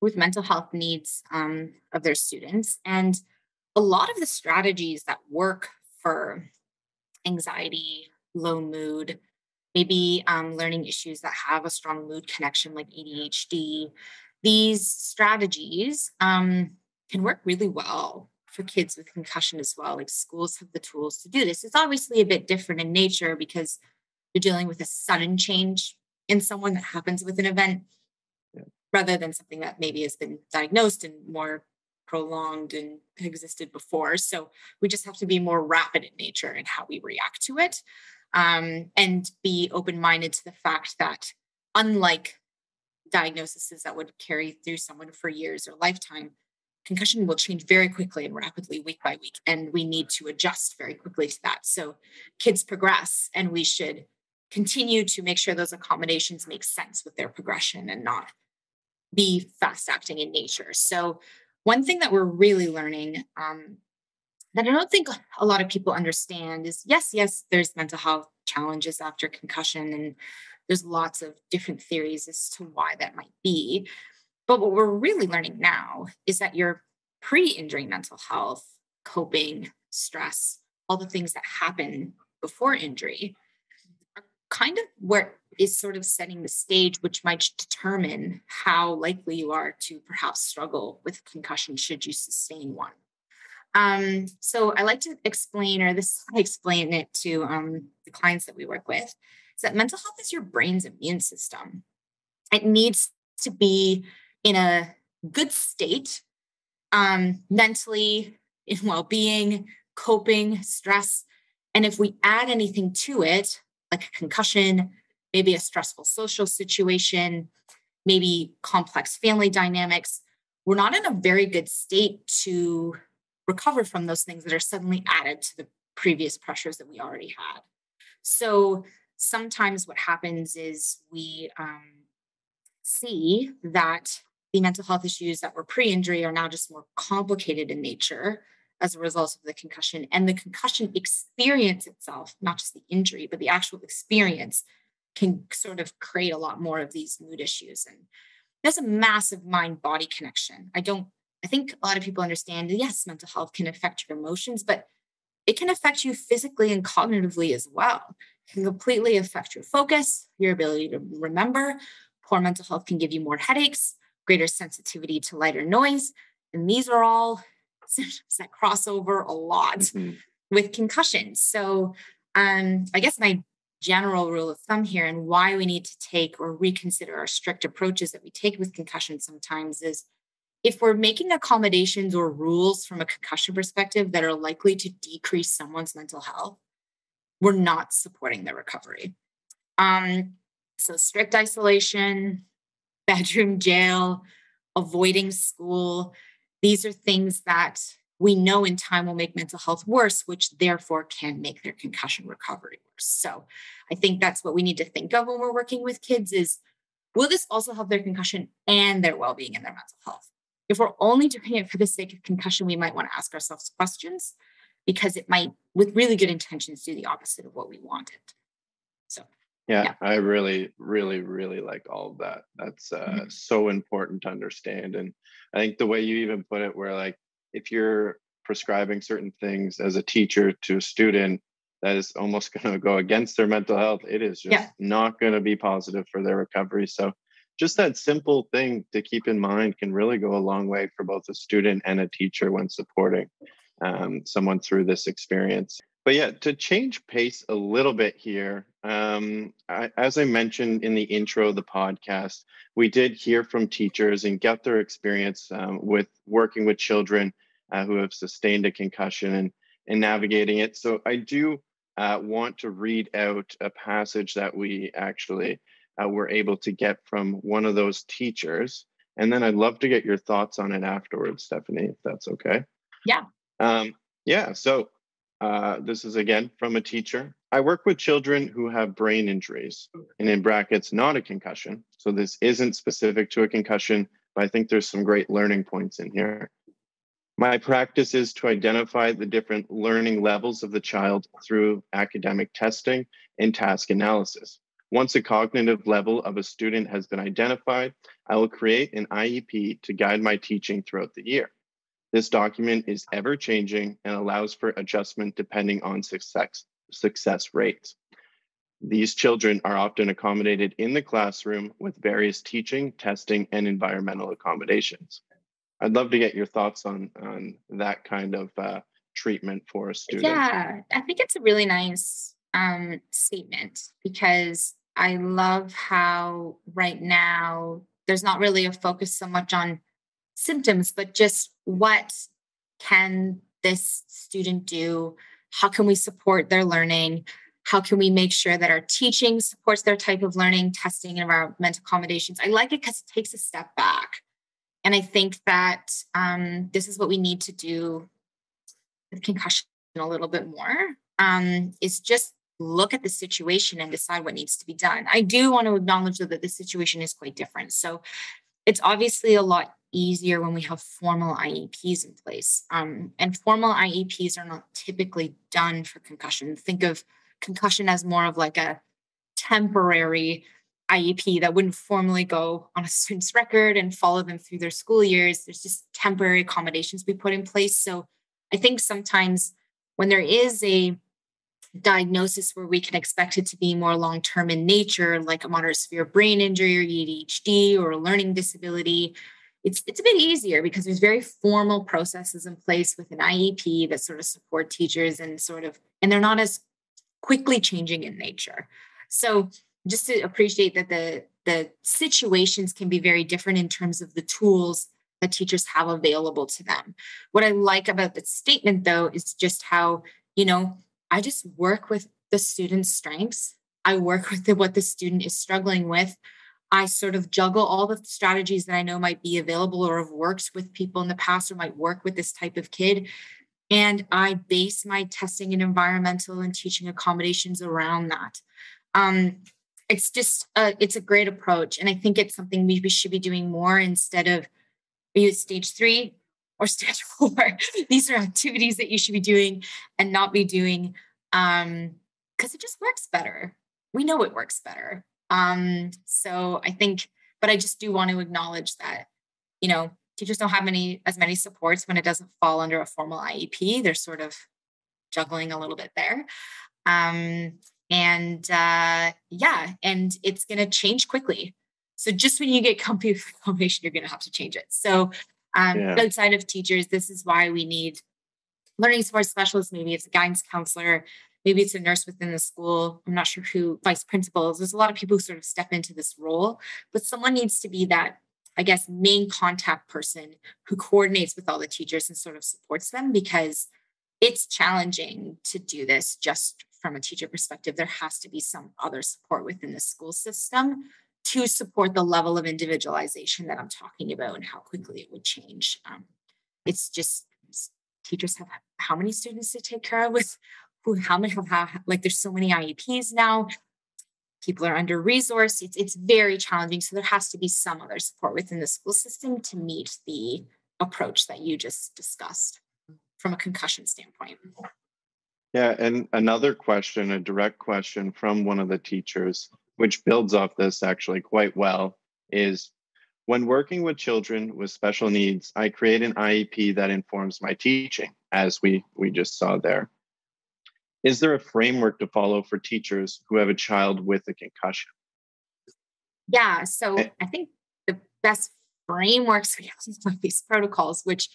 with mental health needs um, of their students and a lot of the strategies that work for anxiety low mood maybe um, learning issues that have a strong mood connection like ADHD, these strategies um, can work really well for kids with concussion as well. Like schools have the tools to do this. It's obviously a bit different in nature because you're dealing with a sudden change in someone that happens with an event yeah. rather than something that maybe has been diagnosed and more prolonged and existed before. So we just have to be more rapid in nature and how we react to it um, and be open minded to the fact that, unlike diagnoses that would carry through someone for years or lifetime, concussion will change very quickly and rapidly week by week. And we need to adjust very quickly to that. So kids progress, and we should continue to make sure those accommodations make sense with their progression and not be fast acting in nature. So, one thing that we're really learning um, that I don't think a lot of people understand is yes, yes, there's mental health challenges after concussion, and there's lots of different theories as to why that might be. But what we're really learning now is that your pre injury mental health, coping, stress, all the things that happen before injury kind of where is sort of setting the stage, which might determine how likely you are to perhaps struggle with concussion should you sustain one. Um, so I like to explain, or this I explain it to um, the clients that we work with, is that mental health is your brain's immune system. It needs to be in a good state, um, mentally, in well-being, coping, stress, and if we add anything to it, like a concussion, maybe a stressful social situation, maybe complex family dynamics, we're not in a very good state to recover from those things that are suddenly added to the previous pressures that we already had. So sometimes what happens is we um, see that the mental health issues that were pre injury are now just more complicated in nature as a result of the concussion. And the concussion experience itself, not just the injury, but the actual experience, can sort of create a lot more of these mood issues. And there's a massive mind body connection. I don't I think a lot of people understand yes, mental health can affect your emotions, but it can affect you physically and cognitively as well. It can completely affect your focus, your ability to remember. Poor mental health can give you more headaches, greater sensitivity to lighter noise. And these are all that cross over a lot mm-hmm. with concussions. So, um, I guess my general rule of thumb here and why we need to take or reconsider our strict approaches that we take with concussion sometimes is if we're making accommodations or rules from a concussion perspective that are likely to decrease someone's mental health, we're not supporting their recovery. Um, so, strict isolation, bedroom jail, avoiding school, these are things that we know in time will make mental health worse, which therefore can make their concussion recovery worse. So, I think that's what we need to think of when we're working with kids is will this also help their concussion and their well-being and their mental health? If we're only doing it for the sake of concussion, we might want to ask ourselves questions because it might, with really good intentions, do the opposite of what we wanted. Yeah, yeah. I really, really, really like all of that. That's uh, mm-hmm. so important to understand. And I think the way you even put it, where like if you're prescribing certain things as a teacher to a student, that is almost going to go against their mental health. It is just yeah. not going to be positive for their recovery. So just that simple thing to keep in mind can really go a long way for both a student and a teacher when supporting um, someone through this experience. But yeah, to change pace a little bit here, um, I, as I mentioned in the intro of the podcast, we did hear from teachers and get their experience um, with working with children uh, who have sustained a concussion and, and navigating it. So I do uh, want to read out a passage that we actually uh, were able to get from one of those teachers. And then I'd love to get your thoughts on it afterwards, Stephanie, if that's okay. Yeah. Um, yeah. So uh, this is again from a teacher. I work with children who have brain injuries, and in brackets, not a concussion. So this isn't specific to a concussion, but I think there's some great learning points in here. My practice is to identify the different learning levels of the child through academic testing and task analysis. Once a cognitive level of a student has been identified, I will create an IEP to guide my teaching throughout the year. This document is ever changing and allows for adjustment depending on success, success rates. These children are often accommodated in the classroom with various teaching, testing, and environmental accommodations. I'd love to get your thoughts on, on that kind of uh, treatment for a student. Yeah, I think it's a really nice um, statement because I love how right now there's not really a focus so much on symptoms, but just what can this student do? How can we support their learning? How can we make sure that our teaching supports their type of learning, testing, and environmental accommodations? I like it because it takes a step back. And I think that um, this is what we need to do with concussion a little bit more um, is just look at the situation and decide what needs to be done. I do want to acknowledge though, that the situation is quite different. So it's obviously a lot easier when we have formal IEPs in place. Um, and formal IEPs are not typically done for concussion. Think of concussion as more of like a temporary IEP that wouldn't formally go on a student's record and follow them through their school years. There's just temporary accommodations we put in place. So I think sometimes when there is a diagnosis where we can expect it to be more long term in nature, like a moderate severe brain injury or ADHD or a learning disability, it's, it's a bit easier because there's very formal processes in place with an IEP that sort of support teachers and sort of, and they're not as quickly changing in nature. So just to appreciate that the the situations can be very different in terms of the tools that teachers have available to them. What I like about the statement though is just how, you know, I just work with the student's strengths. I work with the, what the student is struggling with. I sort of juggle all the strategies that I know might be available or have worked with people in the past or might work with this type of kid. And I base my testing and environmental and teaching accommodations around that. Um, it's just a, it's a great approach, and I think it's something we, should be doing more instead of are stage three or stage four. These are activities that you should be doing and not be doing um, because it just works better. We know it works better. Um, so I think, but I just do want to acknowledge that, you know, teachers don't have many as many supports when it doesn't fall under a formal IEP. They're sort of juggling a little bit there. Um, and uh, yeah, and it's going to change quickly. So just when you get comfy with information, you're going to have to change it. So um, yeah. outside of teachers, this is why we need learning support specialists. Maybe it's a guidance counselor. Maybe it's a nurse within the school. I'm not sure who, vice principals. There's a lot of people who sort of step into this role, but someone needs to be that, I guess, main contact person who coordinates with all the teachers and sort of supports them because it's challenging to do this just from a teacher perspective. There has to be some other support within the school system to support the level of individualization that I'm talking about and how quickly it would change. Um, it's just teachers have how many students to take care of with who, how many have, like there's so many IEPs now. People are under resourced. It's, it's very challenging. So there has to be some other support within the school system to meet the approach that you just discussed from a concussion standpoint. Yeah, and another question, a direct question from one of the teachers, which builds off this actually quite well, is when working with children with special needs, I create an IEP that informs my teaching, as we, we just saw there. Is there a framework to follow for teachers who have a child with a concussion? Yeah, so eh. I think the best frameworks we have these protocols, which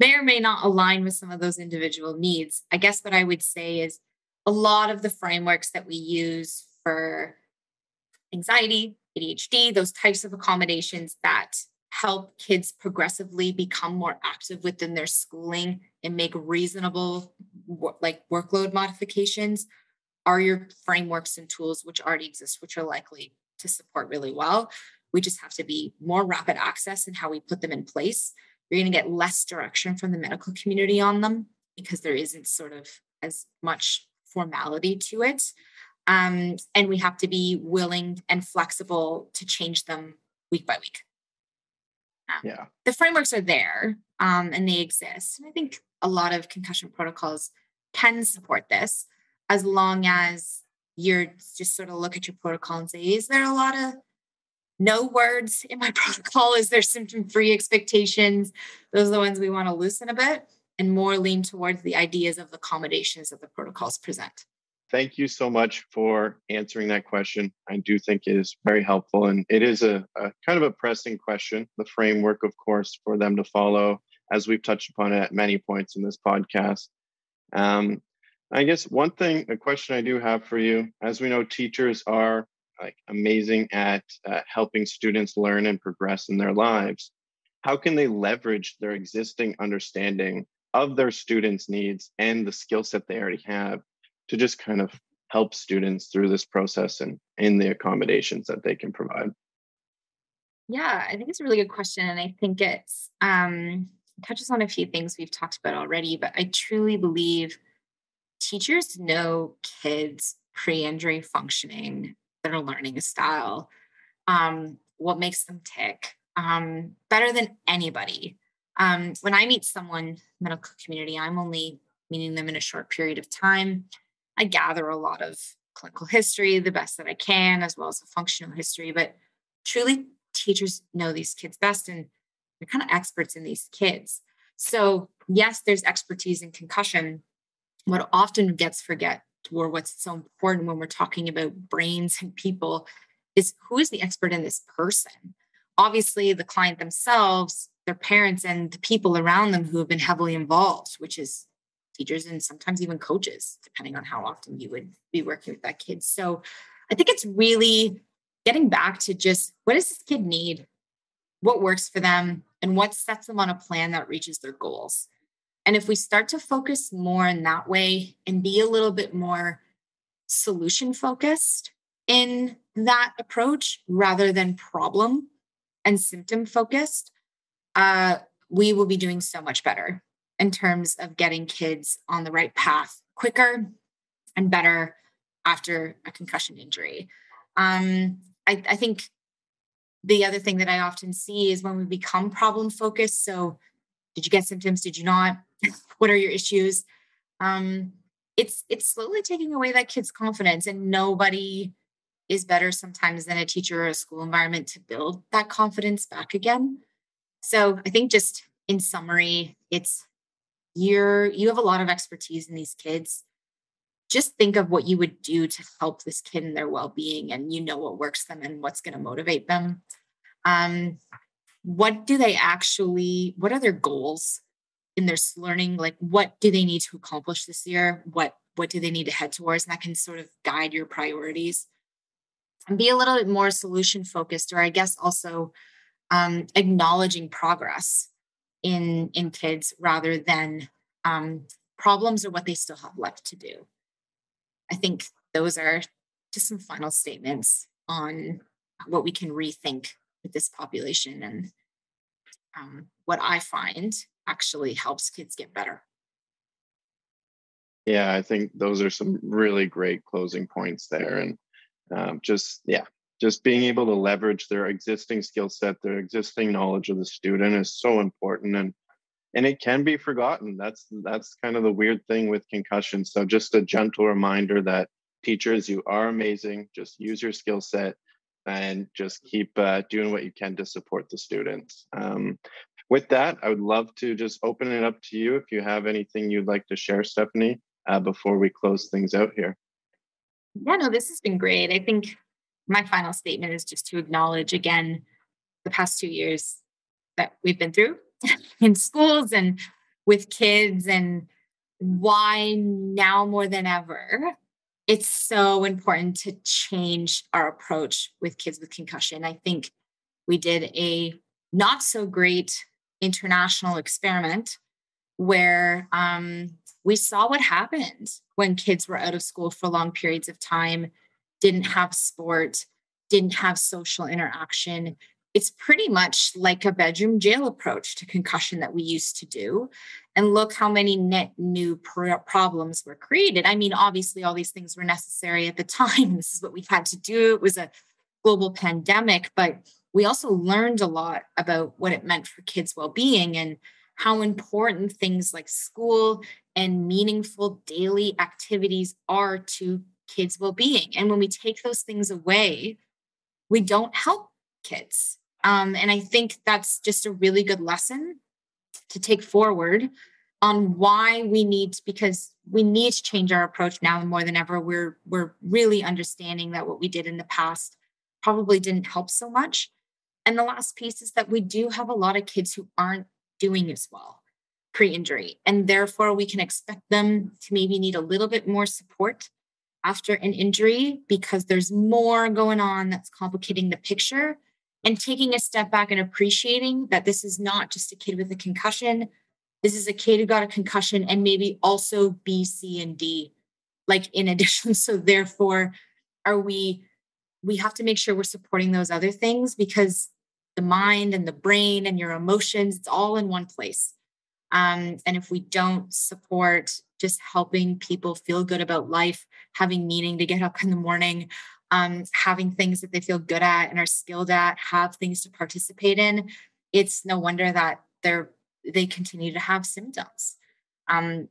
may or may not align with some of those individual needs. I guess what I would say is a lot of the frameworks that we use for anxiety, ADHD, those types of accommodations that help kids progressively become more active within their schooling and make reasonable like workload modifications are your frameworks and tools which already exist which are likely to support really well we just have to be more rapid access in how we put them in place you're going to get less direction from the medical community on them because there isn't sort of as much formality to it um, and we have to be willing and flexible to change them week by week. Um, yeah. The frameworks are there um, and they exist. And I think a lot of concussion protocols can support this as long as you're just sort of look at your protocol and say, is there a lot of no words in my protocol? Is there symptom free expectations? Those are the ones we want to loosen a bit and more lean towards the ideas of the accommodations that the protocols present. thank you so much for answering that question. I do think it is very helpful, and it is a, a, kind of a pressing question. The framework, of course, for them to follow, as we've touched upon at many points in this podcast. Um, I guess one thing, a question I do have for you, as we know, teachers are like amazing at uh, helping students learn and progress in their lives. How can they leverage their existing understanding of their students' needs and the skill set they already have to just kind of help students through this process and in the accommodations that they can provide? Yeah, I think it's a really good question. And I think it's um, touches on a few things we've talked about already, but I truly believe teachers know kids pre-injury functioning their learning style, um, what makes them tick um, better than anybody. Um, when I meet someone medical community, I'm only meeting them in a short period of time. I gather a lot of clinical history, the best that I can, as well as a functional history. But truly, teachers know these kids best and they're kind of experts in these kids. So, yes, there's expertise in concussion. What often gets forget or what's so important when we're talking about brains and people is who is the expert in this person? Obviously, the client themselves, their parents, and the people around them who have been heavily involved, which is teachers and sometimes even coaches, depending on how often you would be working with that kid. So I think it's really getting back to just what does this kid need? What works for them? And what sets them on a plan that reaches their goals? And if we start to focus more in that way and be a little bit more solution focused in that approach rather than problem and symptom focused, uh, we will be doing so much better in terms of getting kids on the right path quicker and better after a concussion injury. Um, I, I think the other thing that I often see is when we become problem focused. So, did you get symptoms? Did you not? what are your issues? Um, it's it's slowly taking away that kid's confidence, and nobody is better sometimes than a teacher or a school environment to build that confidence back again. So I think just in summary, it's you're you have a lot of expertise in these kids just think of what you would do to help this kid in their well-being and you know what works them and what's going to motivate them. Um, what do they actually what are their goals in their learning? Like what do they need to accomplish this year? What what do they need to head towards? And that can sort of guide your priorities. And be a little bit more solution focused or i guess also um, acknowledging progress in in kids rather than um, problems or what they still have left to do. I think those are just some final statements on what we can rethink with this population and um, what I find actually helps kids get better. Yeah, I think those are some really great closing points there. And um, just, yeah, just being able to leverage their existing skill set their existing knowledge of the student is so important and and it can be forgotten. That's that's kind of the weird thing with concussion. So just a gentle reminder that teachers you are amazing. Just use your skill set and just keep uh, doing what you can to support the students. Um, with that i would love to just open it up to you if you have anything you'd like to share stephanie uh, before we close things out here. Yeah no this has been great. I think my final statement is just to acknowledge again the past two years that we've been through in schools and with kids and why now more than ever it's so important to change our approach with kids with concussion i think we did a not so great international experiment where um, we saw what happened when kids were out of school for long periods of time didn't have sport, didn't have social interaction. It's pretty much like a bedroom jail approach to concussion that we used to do. And look how many net new problems were created. I mean, obviously, all these things were necessary at the time. This is what we had to do. It was a global pandemic, but we also learned a lot about what it meant for kids' well being and how important things like school and meaningful daily activities are to kids' well being. And when we take those things away, we don't help kids. Um, and I think that's just a really good lesson to take forward on why we need, because we need to change our approach now more than ever. We're we're really understanding that what we did in the past probably didn't help so much. And the last piece is that we do have a lot of kids who aren't doing as well pre-injury, and therefore we can expect them to maybe need a little bit more support after an injury because there's more going on that's complicating the picture and taking a step back and appreciating that this is not just a kid with a concussion. This is a kid who got a concussion and maybe also B, C, and D, like in addition. So, therefore, are we, we have to make sure we're supporting those other things because the mind and the brain and your emotions, it's all in one place. Um, and if we don't support just helping people feel good about life, having meaning to get up in the morning, um, having things that they feel good at and are skilled at, have things to participate in, it's no wonder that they're they continue to have symptoms. Um,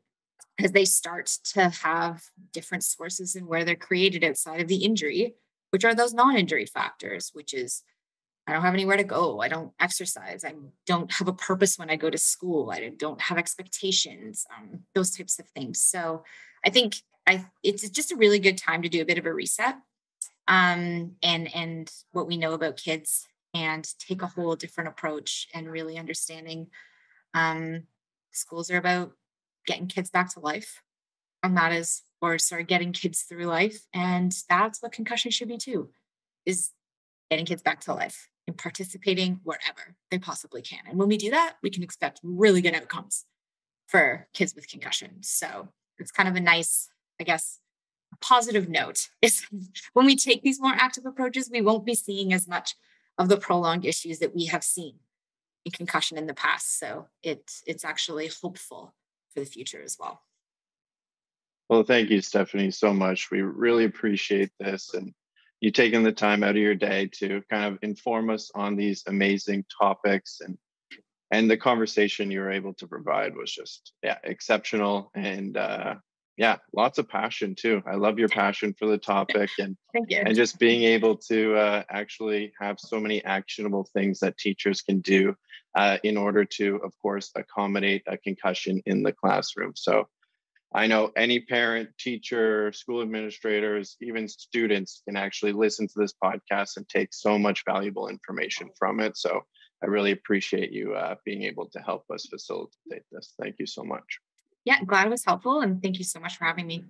because they start to have different sources and where they're created outside of the injury, which are those non-injury factors, which is I don't have anywhere to go. I don't exercise. I don't have a purpose when I go to school. I don't have expectations. Um, those types of things. So I think I it's just a really good time to do a bit of a reset um, and and what we know about kids and take a whole different approach and really understanding um, schools are about getting kids back to life. And that is or sorry getting kids through life. And that's what concussion should be too is getting kids back to life and participating wherever they possibly can. And when we do that we can expect really good outcomes for kids with concussion. So it's kind of a nice i guess positive note is when we take these more active approaches, we won't be seeing as much of the prolonged issues that we have seen in concussion in the past. So it, it's actually hopeful for the future as well. Well, thank you, Stephanie, so much. We really appreciate this and you taking the time out of your day to kind of inform us on these amazing topics and and the conversation you were able to provide was just yeah exceptional and uh, yeah lots of passion too. I love your passion for the topic and Thank you. and just being able to uh, actually have so many actionable things that teachers can do uh, in order to of course accommodate a concussion in the classroom. So i know any parent teacher school administrators even students can actually listen to this podcast and take so much valuable information from it. So i really appreciate you uh, being able to help us facilitate this. Thank you so much yeah, glad it was helpful. And thank you so much for having me.